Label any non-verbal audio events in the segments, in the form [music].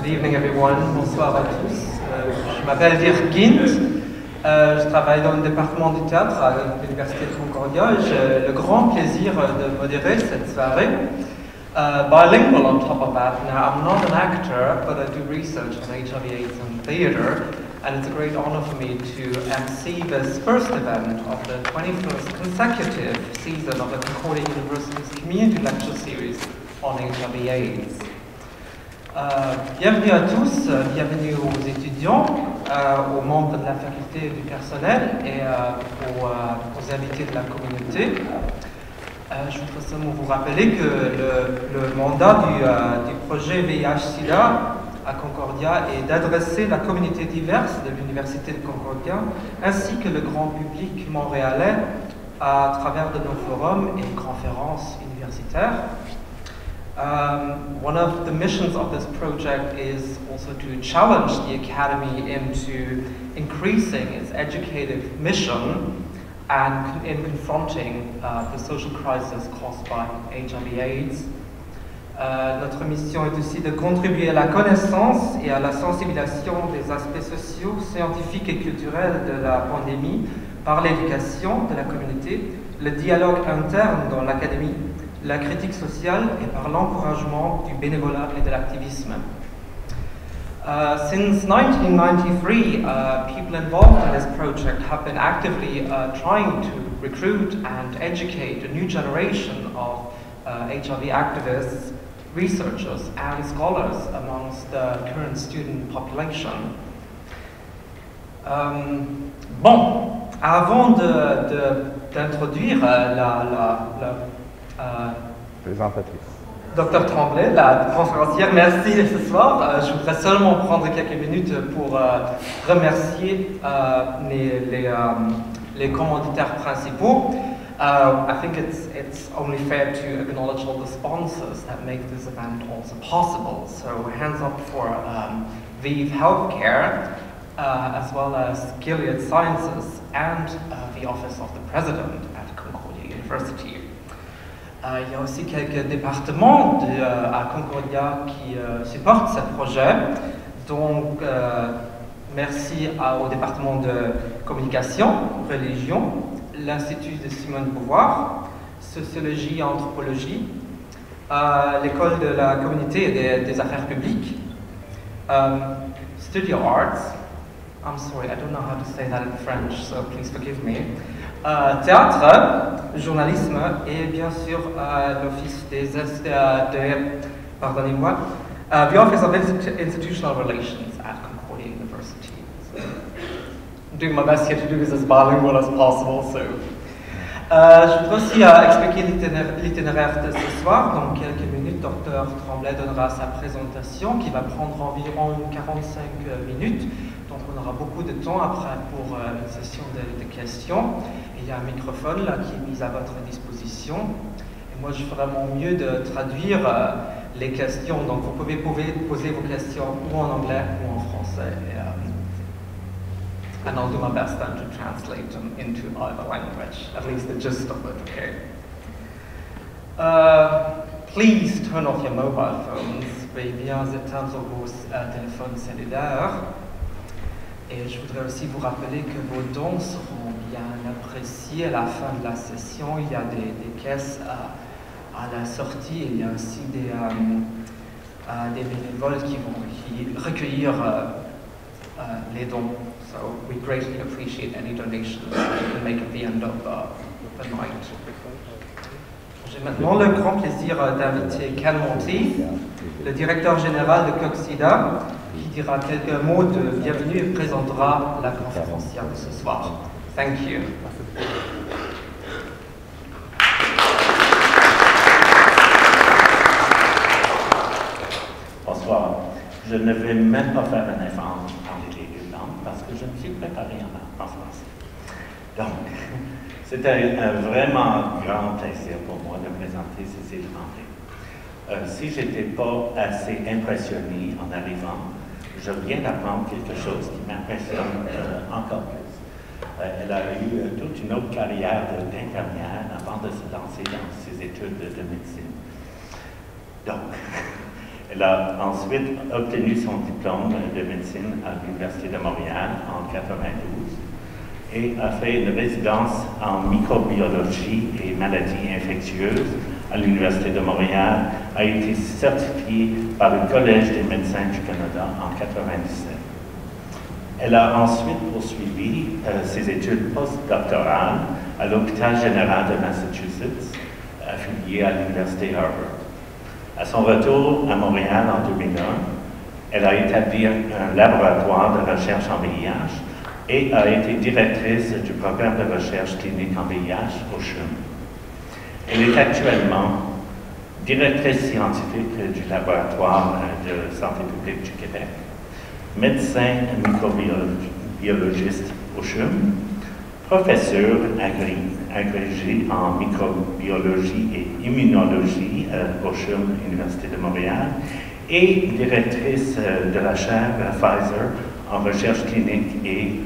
Good evening everyone, bonsoir à tous. Euh, je m'appelle Dirk Gint, euh, je travaille dans le département du théâtre à l'Université de Concordia et j'ai le grand plaisir de modérer cette soirée. Uh, bilingual on top of that. Now, I'm not an actor, but I do research on HIV AIDS and theatre, and it's a great honor for me to MC this first event of the 21st consecutive season of the Concordia University's Community Lecture Series on HIV AIDS. Euh, bienvenue à tous, euh, bienvenue aux étudiants, euh, aux membres de la faculté et du personnel et aux, invités de la communauté. je voudrais seulement vous rappeler que le, le mandat du, du projet VIH-Sida à Concordia est d'adresser la communauté diverse de l'Université de Concordia ainsi que le grand public montréalais à travers de nos forums et conférences universitaires. Um, one of the missions of this project is also to challenge the Academy into increasing its educative mission and in confronting uh, the social crisis caused by HIV AIDS. Uh, notre mission est aussi de contribuer à la connaissance et à la sensibilisation des aspects sociaux, scientifiques et culturels de la pandémie par l'éducation de la communauté, le dialogue interne dans l'académie la critique sociale et par l'encouragement du bénévolat et de l'activisme. Uh, since 1993, uh, people involved in this project have been actively uh, trying to recruit and educate a new generation of HIV uh, activists, researchers, and scholars amongst the current student population. Um, bon, avant d'introduire de, de, la, la, euh, Présentatrice. Docteur Tremblay, la conférencière, merci ce soir. Euh, je voudrais seulement prendre quelques minutes pour euh, remercier les, les, les, commanditaires principaux. Uh, I think it's, it's only fair to acknowledge all the sponsors that make this event also possible. So hands up for um, Vive Healthcare, uh, as well as Gilead Sciences and uh, the Office of the President at Concordia University. Euh, il y a aussi quelques départements euh, à Concordia qui euh, supportent ce projet. Donc, merci au département de communication, religion, l'Institut de Simone Beauvoir, sociologie et anthropologie, l'école de la communauté et des, affaires publiques, studio arts. I'm sorry, I don't know how to say that in French, so please forgive me. Euh, théâtre, journalisme et bien sûr euh, l'Office des, euh, de, pardonnez-moi, the Office of Institutional Relations at Concordia University. So, doing my best here to do this as bilingual as possible. So. je voudrais aussi expliquer l'itinéraire de ce soir. Dans quelques minutes, Dr Tremblay donnera sa présentation qui va prendre environ 45 minutes. Donc on aura beaucoup de temps après pour une session de, de questions y a un microphone là qui est mis à votre disposition. Et moi, je ferai mon mieux de traduire euh, les questions. Donc, vous pouvez poser vos questions ou en anglais ou en français. Et, um, and I'll do my best then to translate them into either language, at least the gist of it, okay? Uh, please turn off your mobile phones. Veuillez bien éteindre vos uh, téléphones cellulaires. Et je voudrais aussi vous rappeler que vos dons seront bien appréciés à la fin de la session. Il y a des, caisses à, la sortie. Il y a aussi des, euh, euh, bénévoles qui vont recueillir euh, euh, les dons. So we greatly appreciate any donations you can make at the end of the, the night. J'ai maintenant le grand plaisir d'inviter Ken Monty, le directeur général de Coxida, qui dira quelques mots de bienvenue et présentera la conférencière de ce soir. Thank you. Bonsoir. Je ne vais même pas faire un effort en langue parce que je me suis préparé en, en français. Donc, [laughs] c'est un, vraiment grand plaisir pour moi de présenter ces éléments. Euh, si je n'étais pas assez impressionné en arrivant, je viens d'apprendre quelque chose qui m'impressionne euh, encore plus. Euh, elle a eu euh, toute une autre carrière d'infirmière avant de se lancer dans ses études de, médecine. Donc, [laughs] Elle a ensuite obtenu son diplôme de médecine à l'Université de Montréal en 1992 et a fait une résidence en microbiologie et maladies infectieuses à l'Université de Montréal, a été certifiée par le Collège des médecins du Canada en 1997. Elle a ensuite poursuivi euh, ses études postdoctorales à l'Hôpital général de Massachusetts, affilié à l'Université Harvard. À son retour à Montréal en 2001, elle a établi un laboratoire de recherche en VIH et a été directrice du programme de recherche clinique en VIH au CHUM. Elle est actuellement directrice scientifique du laboratoire de santé publique du Québec, médecin microbiologiste au CHUM, professeur agrégé en microbiologie et immunologie euh, au CHUM, Université de Montréal, et directrice euh, de la chaire Pfizer en recherche clinique et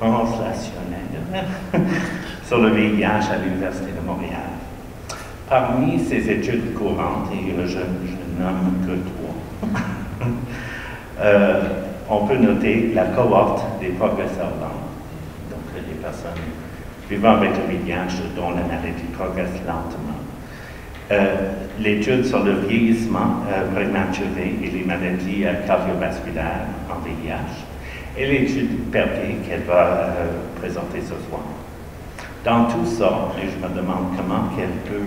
translationnelle [laughs] sur le VIH à l'Université de Montréal. Parmi ses études courantes, et je, ne nomme que trois, [laughs] euh, on peut noter la cohorte des progresseurs lents, donc les personnes vivant avec le VIH dont la maladie progresse lentement. Euh, l'étude sur le vieillissement euh, prématuré et les maladies euh, cardiovasculaires en VIH et l'étude PERPI qu'elle va présenter ce soir. Dans tout ça, et je me demande comment qu'elle peut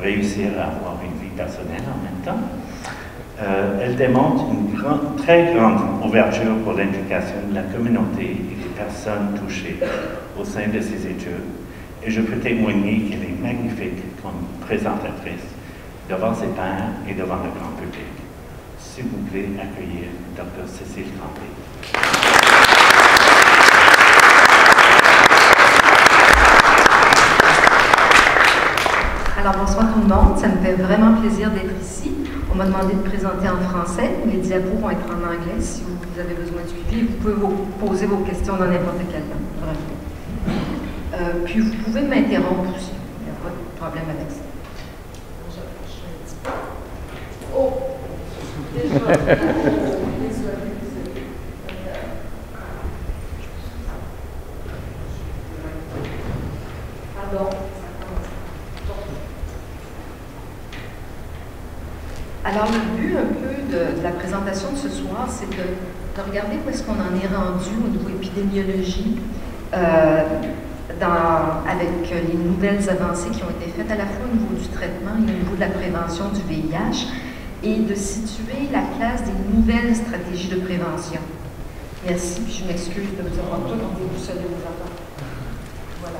réussir à avoir une vie personnelle en même temps, elle démontre une très grande ouverture pour l'implication de la communauté et des personnes touchées au sein de ses études et je peux témoigner qu'elle est magnifique comme présentatrice devant ses pairs et devant le grand public. S'il vous plaît, accueillir Dr. Cécile Tremblay. Alors bonsoir tout le monde, ça me fait vraiment plaisir d'être ici. On m'a demandé de présenter en français, les diapos vont être en anglais si vous avez besoin de suivi. Vous pouvez vous poser vos questions dans n'importe quelle langue. Euh, puis vous pouvez m'interrompre aussi. Il n'y a pas de problème avec ça. Oh! Pardon. [laughs] [laughs] Alors, le but un peu de, la présentation de ce soir, c'est de, de, regarder où est-ce qu'on en est rendu au niveau Euh, avec les nouvelles avancées qui ont été faites à la fois au niveau du traitement et au niveau de la prévention du VIH, et de situer la place des nouvelles stratégies de prévention. Merci, puis je m'excuse de vous avoir tout de vous avoir. Voilà.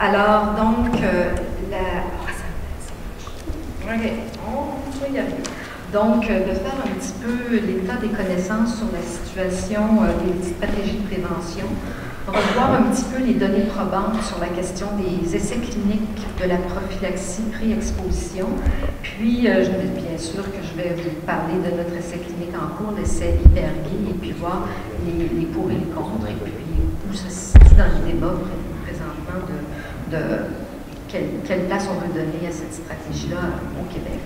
Alors, donc, euh, la... Oh, ça, OK, on y arriver. Donc, euh, de faire un petit peu l'état des connaissances sur la situation euh, des stratégies de prévention, revoir un petit peu les données probantes sur la question des essais cliniques de la prophylaxie pré-exposition. Puis, euh, bien sûr que je vais vous parler de notre essai clinique en cours, l'essai Hypergay, et puis voir les, pour et les contre, et puis où ça se situe dans le débat présentement de, de quelle, quelle, place on veut donner à cette stratégie-là au Québec.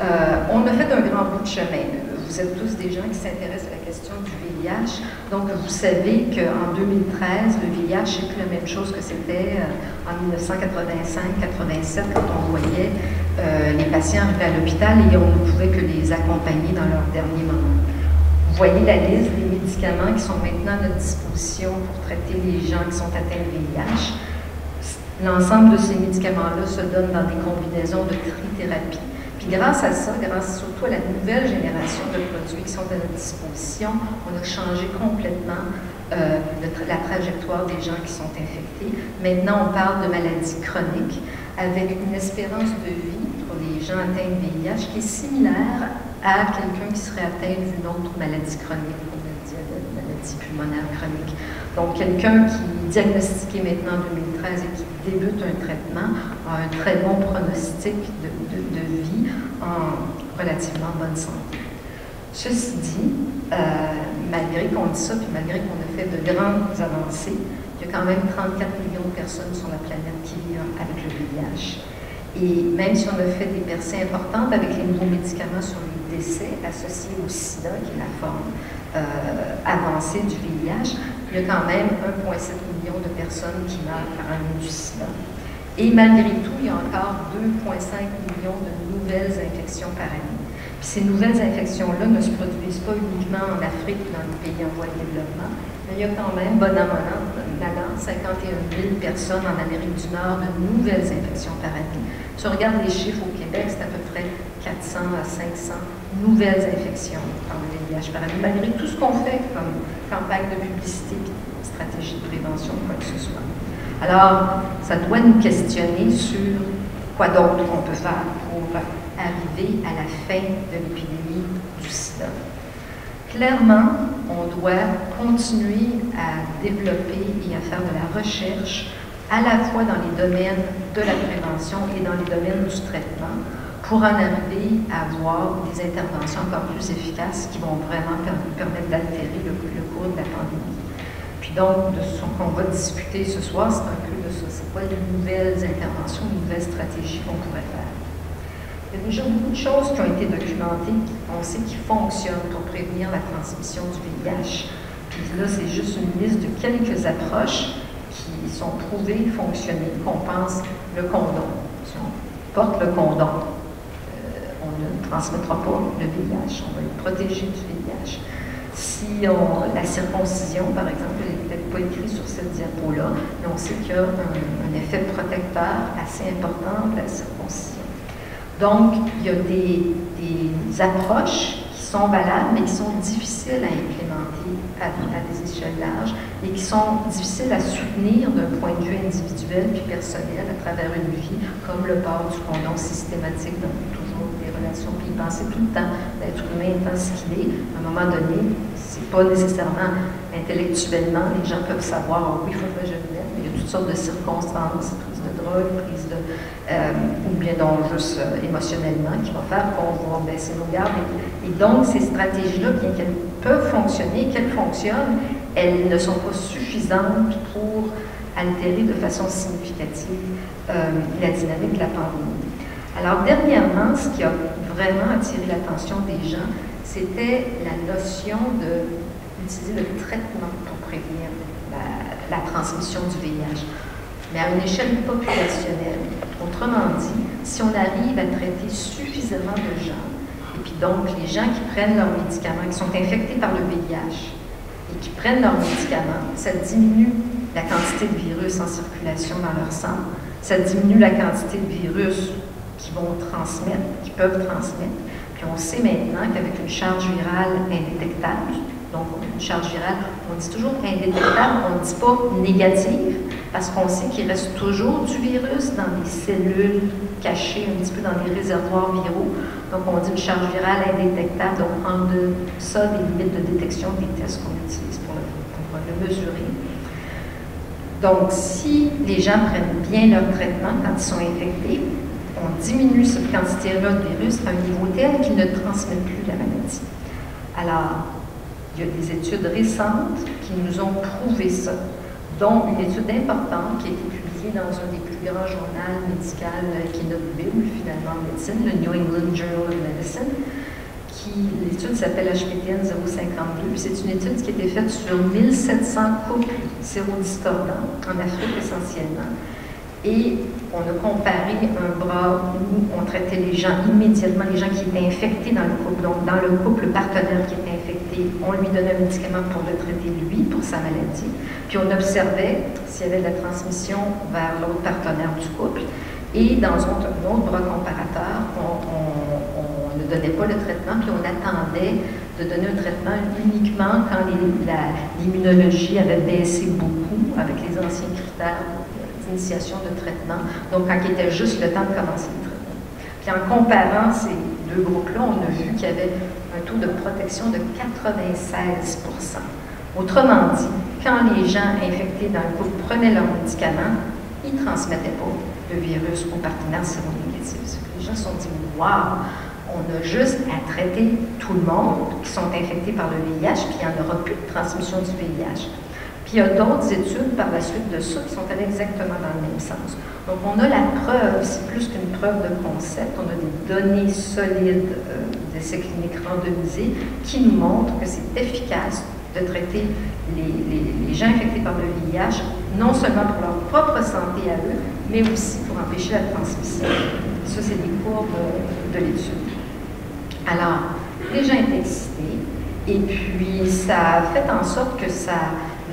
Euh, on a fait un grand bout de chemin. Vous êtes tous des gens qui s'intéressent à la question du VIH. Donc, vous savez qu'en 2013, le VIH n'est plus la même chose que c'était euh, en 1985-87 quand on voyait euh, les patients arriver à l'hôpital et on ne pouvait que les accompagner dans leur dernier moment. Vous voyez la liste des médicaments qui sont maintenant à notre disposition pour traiter les gens qui sont atteints de VIH. L'ensemble de ces médicaments-là se donnent dans des combinaisons de trithérapie grâce à ça, grâce surtout à la nouvelle génération de produits qui sont à notre disposition, on a changé complètement euh, la trajectoire des gens qui sont infectés. Maintenant, on parle de maladies chroniques avec une espérance de vie pour les gens atteints de VIH qui est similaire à quelqu'un qui serait atteint d'une autre maladie chronique, comme le diabète, maladie pulmonaire chronique. Donc, quelqu'un qui est diagnostiqué maintenant en 2013 et qui débute un traitement a un très bon pronostic de, vie en relativement bonne santé. Ceci dit, euh, malgré qu'on dit ça, puis malgré qu'on a fait de grandes avancées, il y a quand même 34 millions de personnes sur la planète qui vivent avec le VIH. Et même si on a fait des percées importantes avec les nouveaux médicaments sur les décès associés au sida, qui est la forme euh, avancée du VIH, il y a quand même 1,7 million de personnes qui meurent par année du sida. Et malgré tout, il y a encore 2,5 millions de nouvelles infections par année. Puis ces nouvelles infections-là ne se produisent pas uniquement en Afrique, dans les pays en voie de développement, mais il y a quand même, bon an, 51 000 personnes en Amérique du Nord de nouvelles infections par année. Si on regarde les chiffres au Québec, c'est à peu près 400 à 500 nouvelles infections par le VIH par année, malgré tout ce qu'on fait comme campagne de publicité stratégie de prévention, quoi que ce soit. Alors, ça doit nous questionner sur quoi d'autre on peut faire pour arriver à la fin de l'épidémie du sida. Clairement, on doit continuer à développer et à faire de la recherche à la fois dans les domaines de la prévention et dans les domaines du traitement pour en arriver à avoir des interventions encore plus efficaces qui vont vraiment permettre d'altérer le, le cours de la pandémie. Puis donc, ce qu'on va discuter ce soir, c'est un peu de ça. C'est quoi les nouvelles interventions, les nouvelles stratégies qu'on pourrait faire? Il y a déjà beaucoup de choses qui ont été documentées. On sait qu'ils fonctionnent pour prévenir la transmission du VIH. Puis là, c'est juste une liste de quelques approches qui sont prouvées fonctionner. Qu'on pense le condom. Si on porte le condom, euh, on ne transmettra pas le VIH. On va être protégé du VIH. Si la circoncision, par exemple, elle n'est peut-être pas écrite sur cette diapo-là, mais on sait qu'il y a un, effet protecteur assez important de la circoncision. Donc, il y a des, approches qui sont valables, mais qui sont difficiles à implémenter à, des échelles larges et qui sont difficiles à soutenir d'un point de vue individuel puis personnel à travers une vie, comme le port du condom systématique dans toujours des relations, puis penser tout le temps, d'être humain étant ce qu'il est, à un moment donné, c'est pas nécessairement intellectuellement, les gens peuvent savoir, oui, il faudrait que je le mette, mais il y a toutes sortes de circonstances, drogue, prise de, euh, ou bien donc juste euh, émotionnellement, qui va faire qu'on va baisser nos gardes. Et, donc, ces stratégies-là, bien qu'elles peuvent fonctionner, qu'elles fonctionnent, elles ne sont pas suffisantes pour altérer de façon significative euh, la dynamique de la pandémie. Alors, dernièrement, ce qui a vraiment attiré l'attention des gens, c'était la notion d'utiliser le traitement pour prévenir la, transmission du VIH, mais à une échelle populationnelle. Autrement dit, si on arrive à traiter suffisamment de gens, et puis donc les gens qui prennent leurs médicaments, qui sont infectés par le VIH, et qui prennent leurs médicaments, ça diminue la quantité de virus en circulation dans leur sang, ça diminue la quantité de virus qui vont transmettre, qui peuvent transmettre, on sait maintenant qu'avec une charge virale indétectable, donc une charge virale, on dit toujours indétectable, on ne dit pas négative, parce qu'on sait qu'il reste toujours du virus dans des cellules cachées un petit peu dans les réservoirs viraux. Donc on dit une charge virale indétectable, donc en de ça des limites de détection des tests qu'on utilise pour le mesurer. Donc si les gens prennent bien leur traitement quand ils sont infectés, on diminue cette quantité-là de virus à un niveau tel qu'il ne transmet plus la maladie. Alors, il y a des études récentes qui nous ont prouvé ça, dont une étude importante qui a été publiée dans un des plus grands journaux médicaux qui est notre Bible, finalement, en médecine, le New England Journal of Medicine, l'étude s'appelle HPTN 052. C'est une étude qui a été faite sur 1700 couples sérodiscordants, en Afrique essentiellement, et on a comparé un bras où on traitait les gens immédiatement, les gens qui étaient infectés dans le couple. Donc, dans le couple, le partenaire qui était infecté, on lui donnait un médicament pour le traiter lui, pour sa maladie. Puis on observait s'il y avait de la transmission vers l'autre partenaire du couple. Et dans un autre bras comparateur, on, ne donnait pas le traitement, puis on attendait de donner un traitement uniquement quand l'immunologie avait baissé beaucoup avec les anciens critères initiation de traitement, donc quand il était juste le temps de commencer le traitement. Puis en comparant ces deux groupes-là, on a vu qu'il y avait un taux de protection de 96% Autrement dit, quand les gens infectés dans le groupe prenaient leurs médicaments, ils ne transmettaient pas le virus aux partenaires séronégatifs. Les gens se sont dit Waouh, on a juste à traiter tout le monde qui sont infectés par le VIH, puis il n'y en aura plus de transmission du VIH. Il y a d'autres études par la suite de ça qui sont allées exactement dans le même sens. Donc on a la preuve, c'est plus qu'une preuve de concept, on a des données solides euh, d'essais cliniques randomisés qui nous montrent que c'est efficace de traiter les, gens infectés par le VIH, non seulement pour leur propre santé à eux, mais aussi pour empêcher la transmission. Ça, c'est des courbes de l'étude. Alors, les gens étaient excités, et puis ça a fait en sorte que ça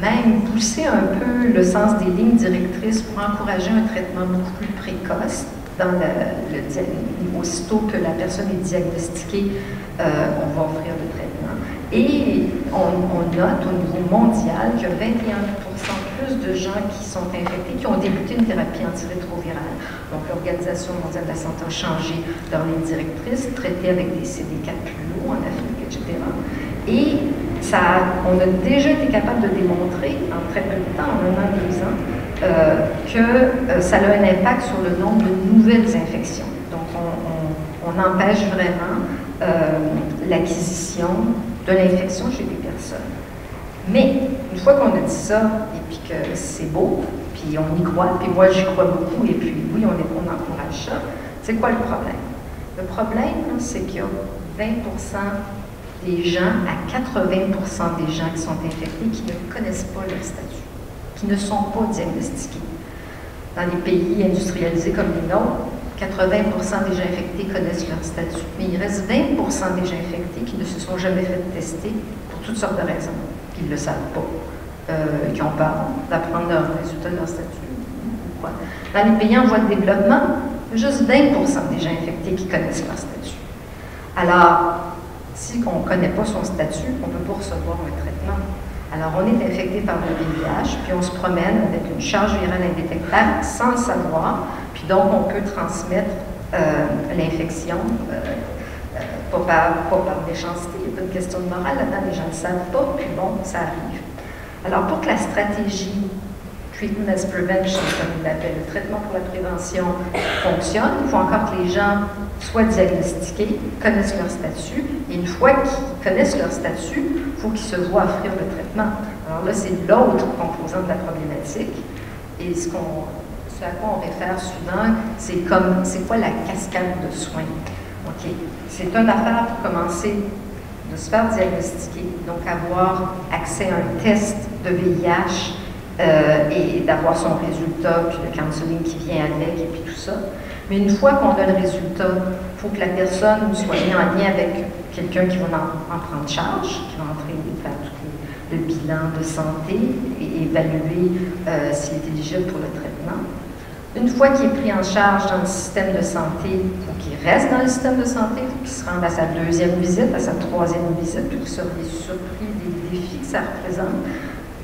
même pousser un peu le sens des lignes directrices pour encourager un traitement beaucoup plus précoce dans le, le aussitôt que la personne est diagnostiquée, euh, on va offrir le traitement. Et on, note au niveau mondial qu'il y a 21 plus de gens qui sont infectés, qui ont débuté une thérapie antirétrovirale. Donc l'Organisation mondiale de la santé a changé leur ligne directrice, traité avec des CD4 plus lourds en Afrique, etc. Et on a déjà été capable de démontrer en très peu de temps, en un an, deux ans, euh, que euh, ça a un impact sur le nombre de nouvelles infections. Donc, on, empêche vraiment euh, l'acquisition de l'infection chez les personnes. Mais, une fois qu'on a dit ça, et puis que c'est beau, puis on y croit, puis moi j'y crois beaucoup, et puis oui, on, on encourage ça, c'est quoi le problème? Le problème, c'est qu'il y a 20 des gens, à 80% des gens qui sont infectés, qui ne connaissent pas leur statut, qui ne sont pas diagnostiqués. Dans les pays industrialisés comme les nôtres, 80% des gens infectés connaissent leur statut, mais il reste 20% des gens infectés qui ne se sont jamais fait tester pour toutes sortes de raisons, qui ne le savent pas, euh, qui ont peur d'apprendre leurs résultats de leur statut. Dans les pays en voie de développement, juste 20% des gens infectés qui connaissent leur statut. Alors, si on ne connaît pas son statut, on ne peut pas recevoir un traitement. Alors, on est infecté par le VIH, puis on se promène avec une charge virale indétectable sans le savoir, puis donc on peut transmettre euh, l'infection, euh, euh, pas, par, pas méchanceté, il n'y a pas de question de morale là-dedans, les gens ne savent pas, puis bon, ça arrive. Alors, pour que la stratégie treatment as prevention, comme il l'appelle, le traitement pour la prévention fonctionne, il faut encore que les gens soient diagnostiqués, connaissent leur statut, et une fois qu'ils connaissent leur statut, il faut qu'ils se voient offrir le traitement. Alors là, c'est l'autre composant de la problématique, et ce, à quoi on réfère souvent, c'est comme, c'est quoi la cascade de soins? C'est une affaire pour commencer de se faire diagnostiquer, donc avoir accès à un test de VIH euh, et d'avoir son résultat, puis le counseling qui vient avec, et puis tout ça. Mais une fois qu'on a le résultat, il faut que la personne soit mise en lien avec quelqu'un qui va en, prendre charge, qui va entrer faire tout le, bilan de santé et évaluer euh, s'il est éligible pour le traitement. Une fois qu'il est pris en charge dans le système de santé, il faut qu'il reste dans le système de santé, il faut qu'il se rende à sa deuxième visite, à sa troisième visite, puis qu'il soit surpris des défis que ça représente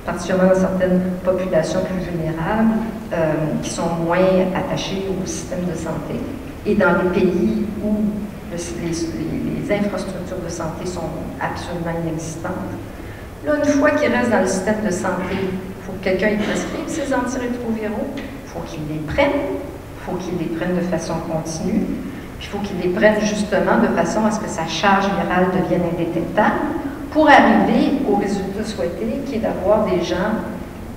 particulièrement dans certaines populations plus vulnérables, euh, qui sont moins attachées au système de santé. Et dans les pays où les, infrastructures de santé sont absolument inexistantes, là, une fois qu'il reste dans le système de santé, il faut que quelqu'un y prescrive ces antirétroviraux, il faut qu'il les prenne, il faut qu'il les prenne de façon continue, puis il faut qu'il les prenne justement de façon à ce que sa charge virale devienne indétectable pour arriver au résultat souhaité, qui est d'avoir des gens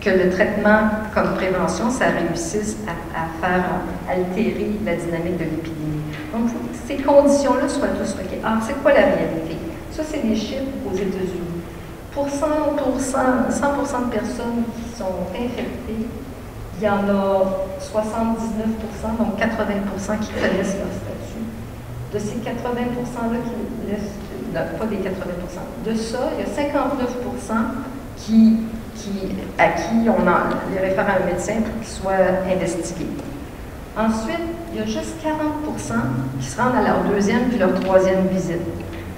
que le traitement comme prévention, ça réussisse à, faire altérer la dynamique de l'épidémie. Donc, ces conditions-là soient tous OK. Alors, c'est quoi la réalité? Ça, c'est des chiffres aux États-Unis. Pour 100, 100 de personnes qui sont infectées, il y en a 79 donc 80% qui connaissent leur statut. De ces 80% là qui laissent pas des 80% De ça, il y a 59 qui, qui, à qui on les réfère à un médecin pour qu'ils soient investigués. Ensuite, il y a juste 40% qui se rendent à leur deuxième puis leur troisième visite.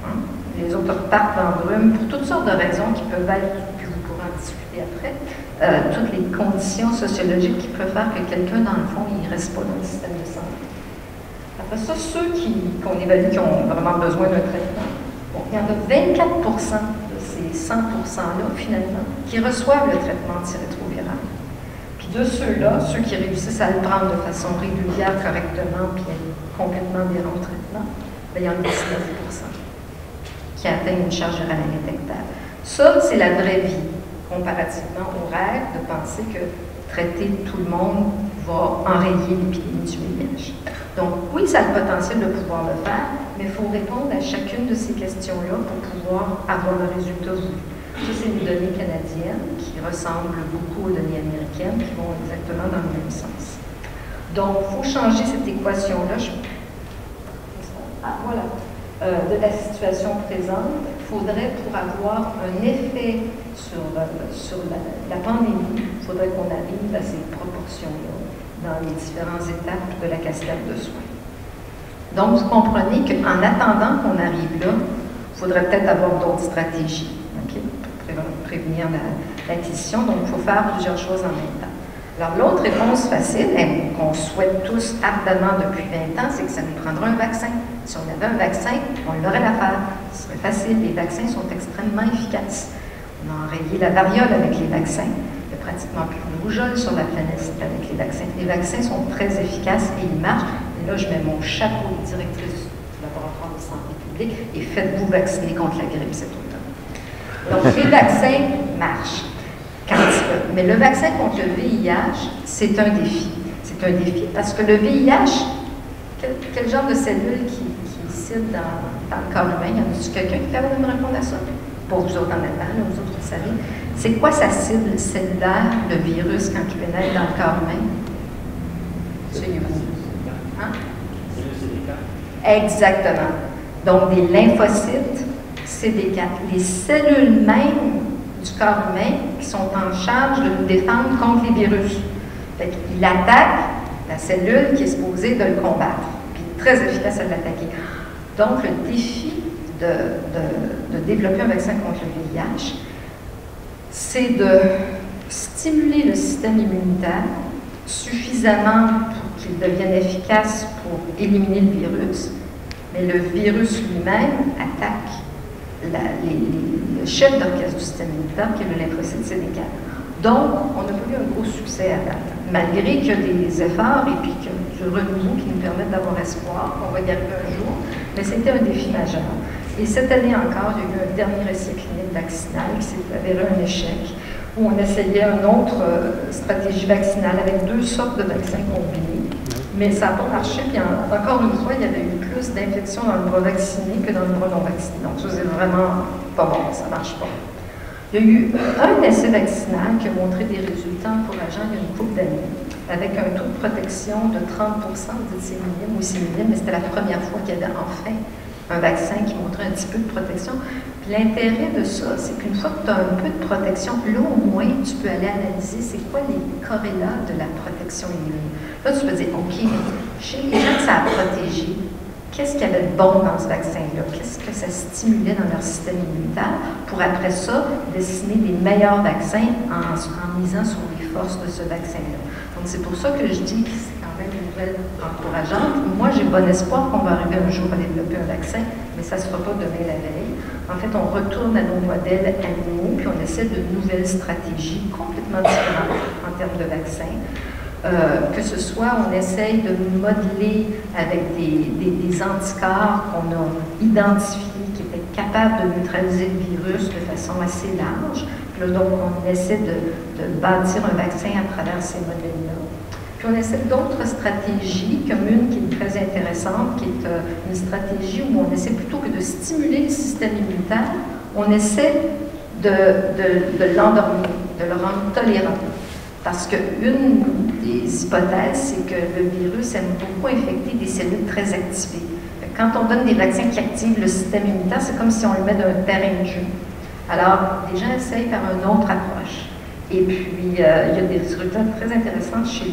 Hein? Les autres repartent en brume pour toutes sortes de raisons qui peuvent être, puis vous pourrez en discuter après, euh, toutes les conditions sociologiques qui peuvent faire que quelqu'un, dans le fond, il ne reste pas dans le système de santé. Après ça, ceux qu'on évalue qui ont vraiment besoin d'un traitement, il y en a 24 de ces 100 %-là, finalement, qui reçoivent le traitement antirétroviral. Puis de ceux-là, ceux qui réussissent à le prendre de façon régulière, correctement, puis complètement déroulent le traitement, bien, il y en a 19 qui atteignent une charge virale indétectable. Ça, c'est la vraie vie. comparativement au rêve de penser que traiter tout le monde enrayer l'épidémie du VIH. Donc oui, ça a le potentiel de pouvoir le faire, mais il faut répondre à chacune de ces questions-là pour pouvoir avoir le résultat voulu. Ça, c'est des données canadiennes qui ressemblent beaucoup aux données américaines, qui vont exactement dans le même sens. Donc, il faut changer cette équation-là. Ah, voilà. Euh, de la situation présente, il faudrait, pour avoir un effet sur, euh, sur la, pandémie, il faudrait qu'on arrive à ces proportions-là dans les différentes étapes de la cascade de soins. Donc, vous comprenez qu'en attendant qu'on arrive là, il faudrait peut-être avoir d'autres stratégies pour prévenir l'acquisition. Donc, il faut faire plusieurs choses en même temps. Alors, l'autre réponse facile, qu'on souhaite tous ardemment depuis 20 ans, c'est que ça nous prendra un vaccin. Si on avait un vaccin, on l'aurait l'affaire. Ce serait facile. Les vaccins sont extrêmement efficaces. On a enrayé la variole avec les vaccins. Pratiquement plus de rougeole sur la planète avec les vaccins. Les vaccins sont très efficaces et ils marchent. Et là, je mets mon chapeau de directrice du laboratoire de santé publique et faites-vous vacciner contre la grippe cet automne. Donc, les [laughs] vaccins marchent. Mais le vaccin contre le VIH, c'est un défi. C'est un défi parce que le VIH, quel, genre de cellules qui, qui cible dans, le corps humain? Y en a-t-il quelqu'un qui est capable de me répondre à ça? Pour vous autres en allemand, vous autres, vous savez. C'est quoi sa cible cellulaire, le virus, quand il pénètre dans le corps humain? Hein? Exactement. Donc, des lymphocytes, CD4. Les cellules mêmes du corps humain qui sont en charge de nous défendre contre les virus. il attaque la cellule qui est supposée de le combattre. Puis très efficace à l'attaquer. Donc, le défi de, de, développer un vaccin contre le VIH, c'est de stimuler le système immunitaire suffisamment pour qu'il devienne efficace pour éliminer le virus, mais le virus lui-même attaque le chef d'orchestre du système immunitaire, qui est le lymphocyte CD4. Donc, on a eu un gros succès à date, malgré qu'il y a des efforts et puis qu'il y a du renouveau qui nous permettent d'avoir espoir qu'on va y arriver un jour, mais c'était un défi majeur. Et cette année encore, il y a eu un dernier essai clinique vaccinal qui s'est avéré un échec, où on essayait une autre euh, stratégie vaccinale avec deux sortes de vaccins combinés mais ça n'a pas marché. Puis encore une fois, il y avait eu plus d'infections dans le bras vacciné que dans le bras non vacciné. Donc, ça, c'est vraiment pas bon, ça ne marche pas. Il y a eu un essai vaccinal qui a montré des résultats encourageants il y a une couple d'années, avec un taux de protection de 30 de séminime ou séminime, mais c'était la première fois qu'il y avait enfin un vaccin qui montrait un petit peu de protection. L'intérêt de ça, c'est qu'une fois que tu as un peu de protection, là au moins, tu peux aller analyser c'est quoi les corrélats de la protection immune. Là, tu peux dire, OK, chez les gens que ça a protégé, qu'est-ce qu'il y avait de bon dans ce vaccin-là? Qu'est-ce que ça stimulait dans leur système immunitaire pour après ça dessiner des meilleurs vaccins en, en misant sur les forces de ce vaccin-là? Donc, c'est pour ça que je dis que encourageante. Moi, j'ai bon espoir qu'on va arriver un jour à développer un vaccin, mais ça ne sera pas demain la veille. En fait, on retourne à nos modèles animaux, puis on essaie de nouvelles stratégies complètement différentes en termes de vaccins. Euh, que ce soit, on essaye de modeler avec des, anticorps qu'on a identifiés, qui étaient capables de neutraliser le virus de façon assez large. Donc, on essaie de, de bâtir un vaccin à travers ces modèles-là. Puis on essaie d'autres stratégies, comme une qui est très intéressante, qui est euh, une stratégie où on essaie plutôt que de stimuler le système immunitaire, on essaie de, l'endormir, de le rendre tolérant. Parce qu'une des hypothèses, c'est que le virus aime beaucoup infecter des cellules très activées. Quand on donne des vaccins qui activent le système immunitaire, c'est comme si on le met dans un terrain de jeu. Alors, les gens essayent par une autre approche. Et puis, euh, il y a des résultats très intéressants chez les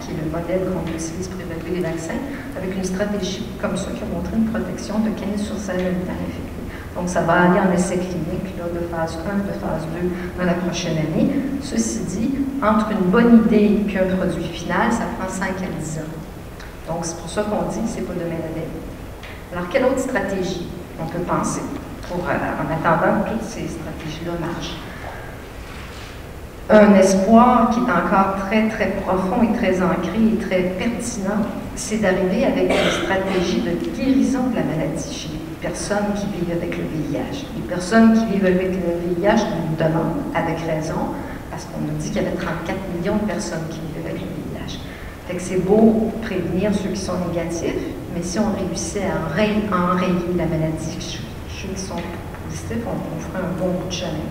qui est le modèle qu'on utilise pour évaluer les vaccins, avec une stratégie comme ça qui a montré une protection de 15 sur 16 habitants infectés. Donc, ça va aller en essai clinique de phase 1, de phase 2 dans la prochaine année. Ceci dit, entre une bonne idée et un produit final, ça prend 5 à 10 ans. Donc, c'est pour ça qu'on dit que ce n'est pas demain la veille. Alors, quelle autre stratégie on peut penser pour, euh, en attendant que toutes ces stratégies-là marchent? Un espoir qui est encore très, très profond et très ancré et très pertinent, c'est d'arriver avec une stratégie de guérison de la maladie chez les personnes qui vivent avec le VIH. Les personnes qui vivent avec le VIH nous demandent, avec raison, parce qu'on nous dit qu'il y avait 34 millions de personnes qui vivent avec le VIH. Que c'est beau prévenir ceux qui sont négatifs, mais si on réussissait à enrayer, la maladie ceux qui sont positifs, on, on ferait un bon bout de chemin.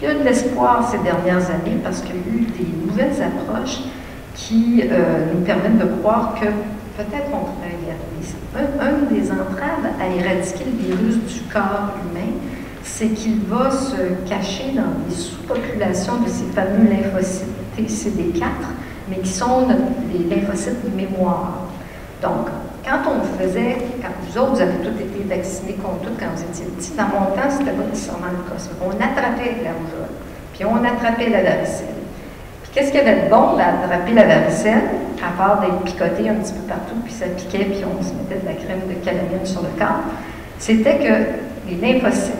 Il y a de l'espoir ces dernières années parce qu'il y a eu des nouvelles approches qui euh, nous permettent de croire que peut-être on pourrait y. Un, des entraves à éradiquer le virus du corps humain, c'est qu'il va se cacher dans les sous-populations de ces fameux lymphocytes TCD4, mais qui sont les lymphocytes mémoire. Donc, quand on faisait, quand vous autres, vous avez tous été vaccinés contre tout quand vous étiez petits, dans mon temps, c'était pas nécessairement le cas. On attrapait la rougeole, puis on attrapait la varicelle. Qu'est-ce qu'il y avait de bon d'attraper la varicelle, à part d'être picoté un petit peu partout, puis ça piquait, puis on se mettait de la crème de calamine sur le corps? C'était que les lymphocytes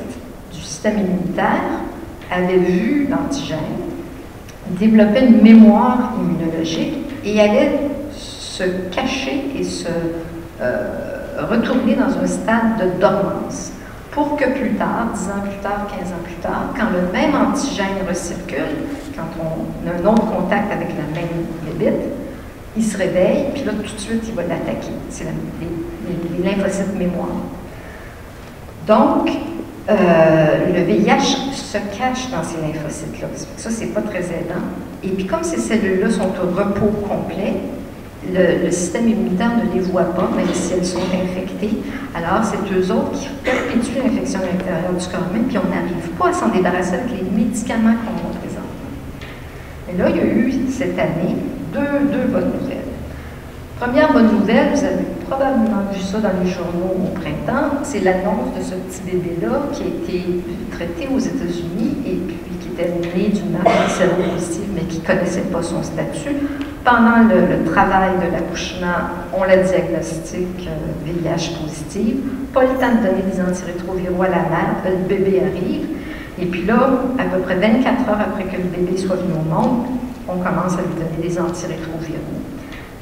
du système immunitaire avaient vu l'antigène, développer une mémoire immunologique et allaient se cacher et se euh, retourner dans un stade de dormance pour que plus tard, 10 ans plus tard, 15 ans plus tard, quand le même antigène recircule, quand on a un autre contact avec la même bébite, il se réveille, puis là, tout de suite, il va l'attaquer. C'est les, lymphocytes mémoire. Donc, euh, le VIH se cache dans ces lymphocytes-là. Ça, c'est pas très aidant. Et puis, comme ces cellules-là sont au repos complet, le, système immunitaire ne les voit pas, même si elles sont infectées. Alors, c'est eux autres qui perpétuent l'infection à l'intérieur du corps humain, puis on n'arrive pas à s'en débarrasser avec les médicaments qu'on a présentement. Et là, il y a eu cette année deux, deux bonnes nouvelles. Première bonne nouvelle, vous avez probablement vu ça dans les journaux au printemps, c'est l'annonce de ce petit bébé-là qui a été traité aux États-Unis et puis qui était né d'une mère séropositive mais qui ne connaissait pas son statut. Pendant le, travail de l'accouchement, on la diagnostique VIH euh, positive. Pas le temps de donner des antirétroviraux à la mère, le bébé arrive. Et puis là, à peu près 24 heures après que le bébé soit venu au monde, on commence à lui donner des antirétroviraux.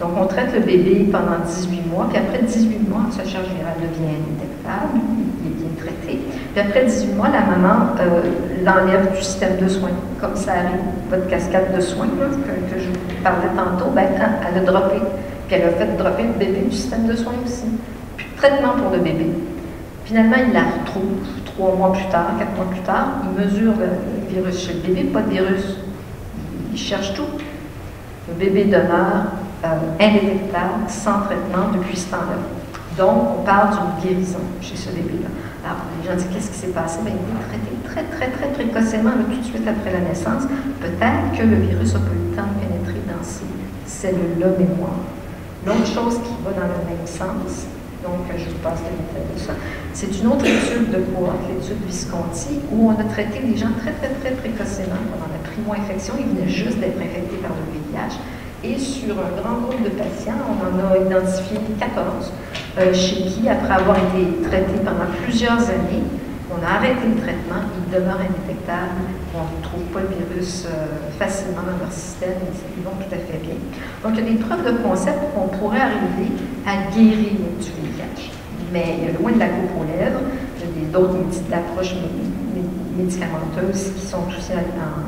Donc, on traite le bébé pendant 18 mois, puis après 18 mois, sa charge virale devient indétectable, il est bien traité. Puis après 18 mois, la maman euh, l'enlève du système de soins, comme ça arrive, votre cascade de soins que, je vous parlais tantôt, ben, elle a droppé. Puis elle a fait dropper le bébé du système de soins aussi. Puis traitement pour le bébé. Finalement, il la retrouve trois mois plus tard, quatre mois plus tard. Il mesure le virus chez le bébé, pas de virus. Il cherche tout. Le bébé demeure euh, sans traitement depuis ce temps-là. Donc, on parle d'une guérison chez ce bébé-là. Alors, les gens disent qu'est-ce qui s'est passé? Bien, il est traité très, très, très précocement, tout de suite après la naissance. Peut-être que le virus n'a pas eu le temps de pénétrer dans ces cellules-là mémoire. L'autre chose qui va dans le même sens, donc je vous passe de ça, c'est une autre étude de cohorte, l'étude Visconti, où on a traité les gens très, très, très précocement pendant la primo-infection. Ils venaient juste d'être infectés par le VIH. Et sur un grand groupe de patients, on en a identifié 14 euh, chez qui, après avoir été traités pendant plusieurs années, on a arrêté le traitement, ils demeurent indétectables, on ne trouve pas le virus euh, facilement dans leur système, ils vont tout à fait bien. Donc, il y a des preuves de concept qu'on pourrait arriver à guérir du VIH. Mais loin de la coupe aux lèvres, il y a d'autres approches médicamenteuses qui sont aussi en,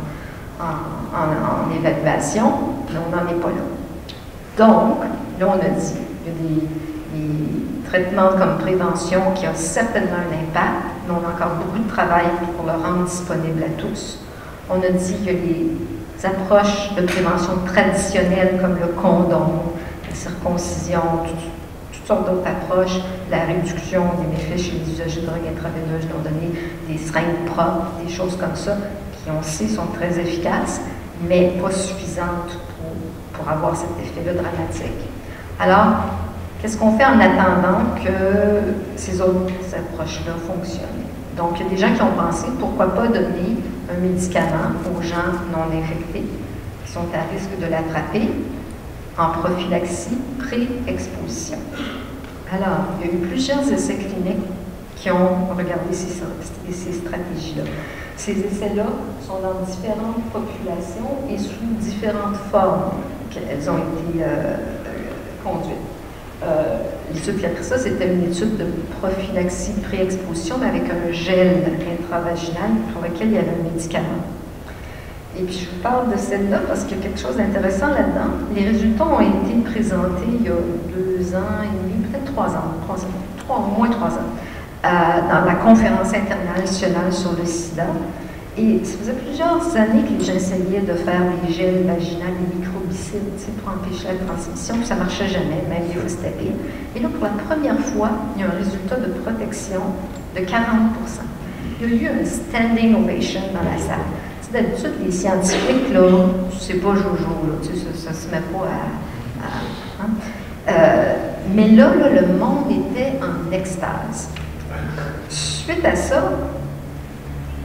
en, évaluation, mais on n'en est pas là. Donc, là, on a dit, il y a des, traitements comme prévention qui ont certainement un impact, mais on a encore beaucoup de travail pour le rendre disponible à tous. On a dit que les approches de prévention traditionnelles comme le condom, la circoncision, toutes sortes d'autres approches, la réduction des méfaits chez les usagers de drogues intraveineuses, ont donné des seringues propres, des choses comme ça, on sait sont très efficaces, mais pas suffisantes pour, pour avoir cet effet-là dramatique. Alors, qu'est-ce qu'on fait en attendant que ces autres approches-là fonctionnent? Donc, il y a des gens qui ont pensé, pourquoi pas donner un médicament aux gens non infectés qui sont à risque de l'attraper en prophylaxie pré-exposition. Alors, il y a eu plusieurs essais cliniques qui ont regardé ces, stratégies-là. Ces essais-là sont dans différentes populations et sous différentes formes qu'elles ont été euh, euh, conduites. Euh, l'étude qui a pris ça, c'était une étude de prophylaxie pré-exposition, mais avec un gel intravaginal pour lequel il y avait un médicament. Et puis je vous parle de celle-là parce qu'il y a quelque chose d'intéressant là-dedans. Les résultats ont été présentés il y a deux ans et demi, peut-être trois ans, trois moins trois ans, euh, dans la conférence internationale sur le sida. Et ça faisait plusieurs années que essayaient de faire des gels vaginales, des microbicides pour empêcher la transmission, ça ne marchait jamais, même il faut se. Et là, pour la première fois, il y a un résultat de protection de 40% Il y a eu un standing ovation dans la salle. D'habitude, les scientifiques, là, c'est pas Jojo, là, ça ne se met pas à. Hein. Euh, mais là, là, le monde était en extase. Suite à ça,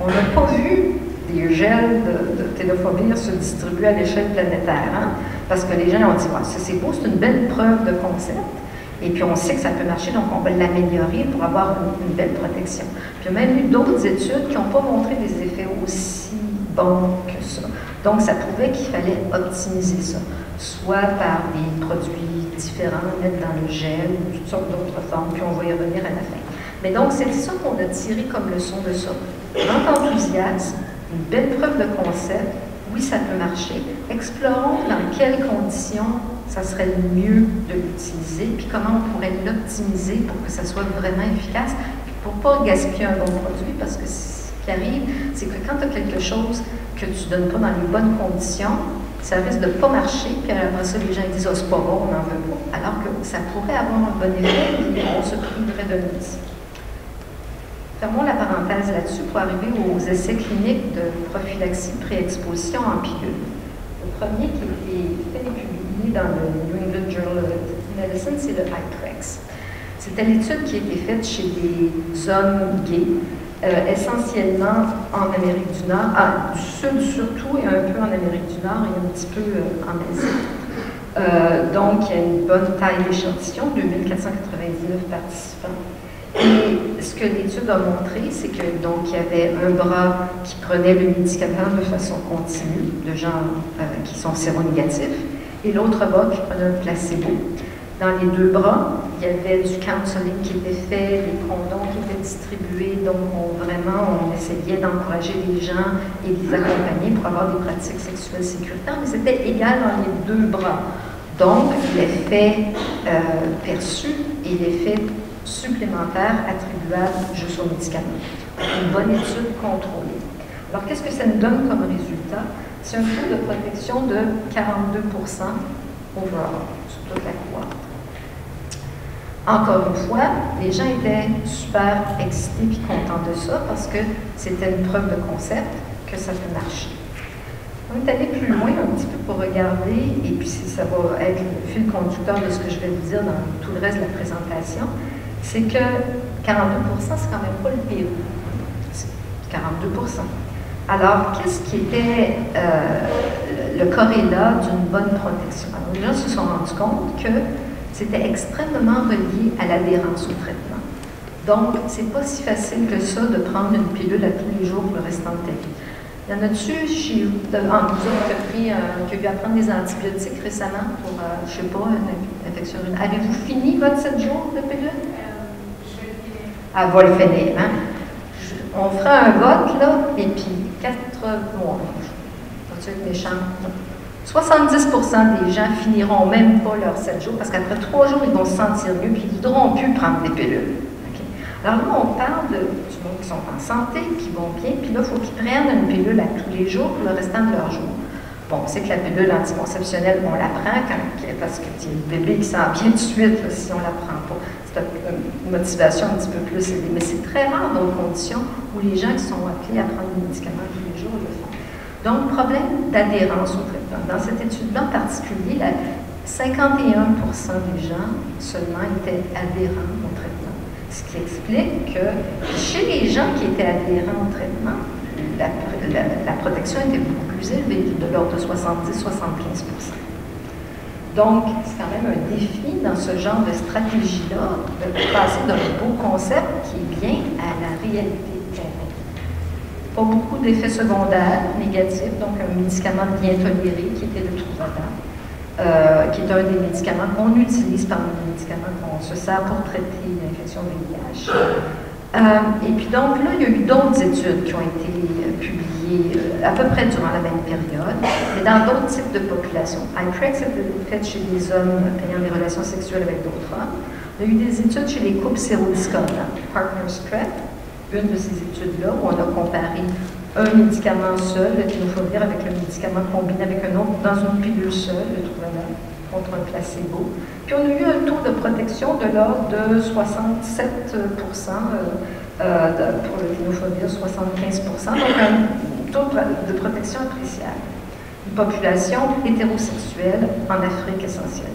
on n'a pas vu des gels de, de se distribuer à l'échelle planétaire, hein, parce que les gens ont dit ça c'est beau, c'est une belle preuve de concept. Et puis on sait que ça peut marcher, donc on va l'améliorer pour avoir une, belle protection. Puis il y a même eu d'autres études qui n'ont pas montré des effets aussi bons que ça. Donc ça prouvait qu'il fallait optimiser ça, soit par des produits différents, mettre dans le gel, ou toutes sortes d'autres formes, puis on va y revenir à la fin. Mais donc c'est ça qu'on a tiré comme leçon de ça grand enthousiasme, une belle preuve de concept, oui, ça peut marcher. Explorons dans quelles conditions ça serait le mieux de l'utiliser, puis comment on pourrait l'optimiser pour que ça soit vraiment efficace, puis pour ne pas gaspiller un bon produit, parce que ce qui arrive, c'est que quand tu as quelque chose que tu ne donnes pas dans les bonnes conditions, ça risque de ne pas marcher, puis après ça, les gens disent oh, c'est pas bon, on n'en veut pas. Alors que ça pourrait avoir un bon effet, et on se priverait de l'outil. Fermons la parenthèse là-dessus pour arriver aux essais cliniques de prophylaxie pré-exposition en pilule? Le premier qui a été fait et publié dans le New England Journal of Medicine, c'est le ICREX. C'était l'étude qui a été faite chez des hommes gays, euh, essentiellement en Amérique du Nord, ah, du Sud surtout, et un peu en Amérique du Nord et un petit peu euh, en Asie. Euh, donc, il y a une bonne taille d'échantillon, 2499 participants. Et ce que l'étude a montré, c'est que donc il y avait un bras qui prenait le médicament de façon continue, de gens euh, qui sont séronégatifs, et l'autre bras qui prenait un placebo. Dans les deux bras, il y avait du counseling qui était fait, des condoms qui étaient distribués, donc vraiment on essayait d'encourager les gens et de les accompagner pour avoir des pratiques sexuelles sécuritaires, mais c'était égal dans les deux bras. Donc l'effet euh, perçu et l'effet supplémentaires attribuables juste aux médicaments. Une bonne étude contrôlée. Alors, qu'est-ce que ça nous donne comme résultat? C'est un taux de protection de 42% overall, sur toute la cohorte. Encore une fois, les gens étaient super excités et contents de ça parce que c'était une preuve de concept que ça peut marcher. On est allé plus loin un petit peu pour regarder, et puis ça va être le fil conducteur de ce que je vais vous dire dans tout le reste de la présentation c'est que 42% c'est quand même pas le pire. 42 Alors, qu'est-ce qui était euh, le corrélat d'une bonne protection? Alors, les gens se sont rendus compte que c'était extrêmement relié à l'adhérence au traitement. Donc, c'est pas si facile que ça de prendre une pilule à tous les jours pour le restant de ta vie. Y en a-tu chez vous, en vous autres, qui a, pris, euh, qui a à prendre des antibiotiques récemment pour, euh, je sais pas, une infection Avez-vous fini votre 7 jours de pilule? À Volfenay. Hein? On fera un vote, là, et puis 4 mois, je vais être méchant. 70% des gens finiront même pas leurs 7 jours parce qu'après 3 jours, ils vont se sentir mieux puis ils voudront plus prendre des pilules. Alors là, on parle de, du qui sont en santé, qui vont bien, puis là, il faut qu'ils prennent une pilule à tous les jours pour le restant de leur jour. Bon, on sait que la pilule anticonceptionnelle, on la prend quand, parce que a le bébé qui s'en vient de suite si on ne la prend pas une motivation un petit peu plus élevée. Mais c'est très rare dans les conditions où les gens qui sont appelés à prendre des médicaments tous les jours le font. Donc, problème d'adhérence au traitement. Dans cette étude-là en particulier, 51% des gens seulement étaient adhérents au traitement. Ce qui explique que chez les gens qui étaient adhérents au traitement, la, la protection était beaucoup plus élevée, de l'ordre de 70-75 donc, c'est quand même un défi dans ce genre de stratégie-là de passer d'un beau concept qui est bien à la réalité Pas beaucoup d'effets secondaires négatifs, donc un médicament bien toléré qui était le Truvada. euh, qui est un des médicaments qu'on utilise parmi les médicaments qu'on se sert pour traiter l'infection VIH. Euh, et puis donc là, il y a eu d'autres études qui ont été euh, publiées à peu près durant la même période, mais dans d'autres types de populations. IPREX a été fait chez des hommes ayant des relations sexuelles avec d'autres hommes. Il y a eu des études chez les couples sérodiscordants, Partners PrEP, une de ces études-là, où on a comparé un médicament seul, le avec le médicament combiné avec un autre dans une pilule seule, le Trouvalan, contre un placebo. Puis on a eu un taux de protection de l'ordre de 67% euh, euh, pour le tenofovir, 75% donc un taux de protection appréciable. Une population hétérosexuelle en Afrique essentiellement.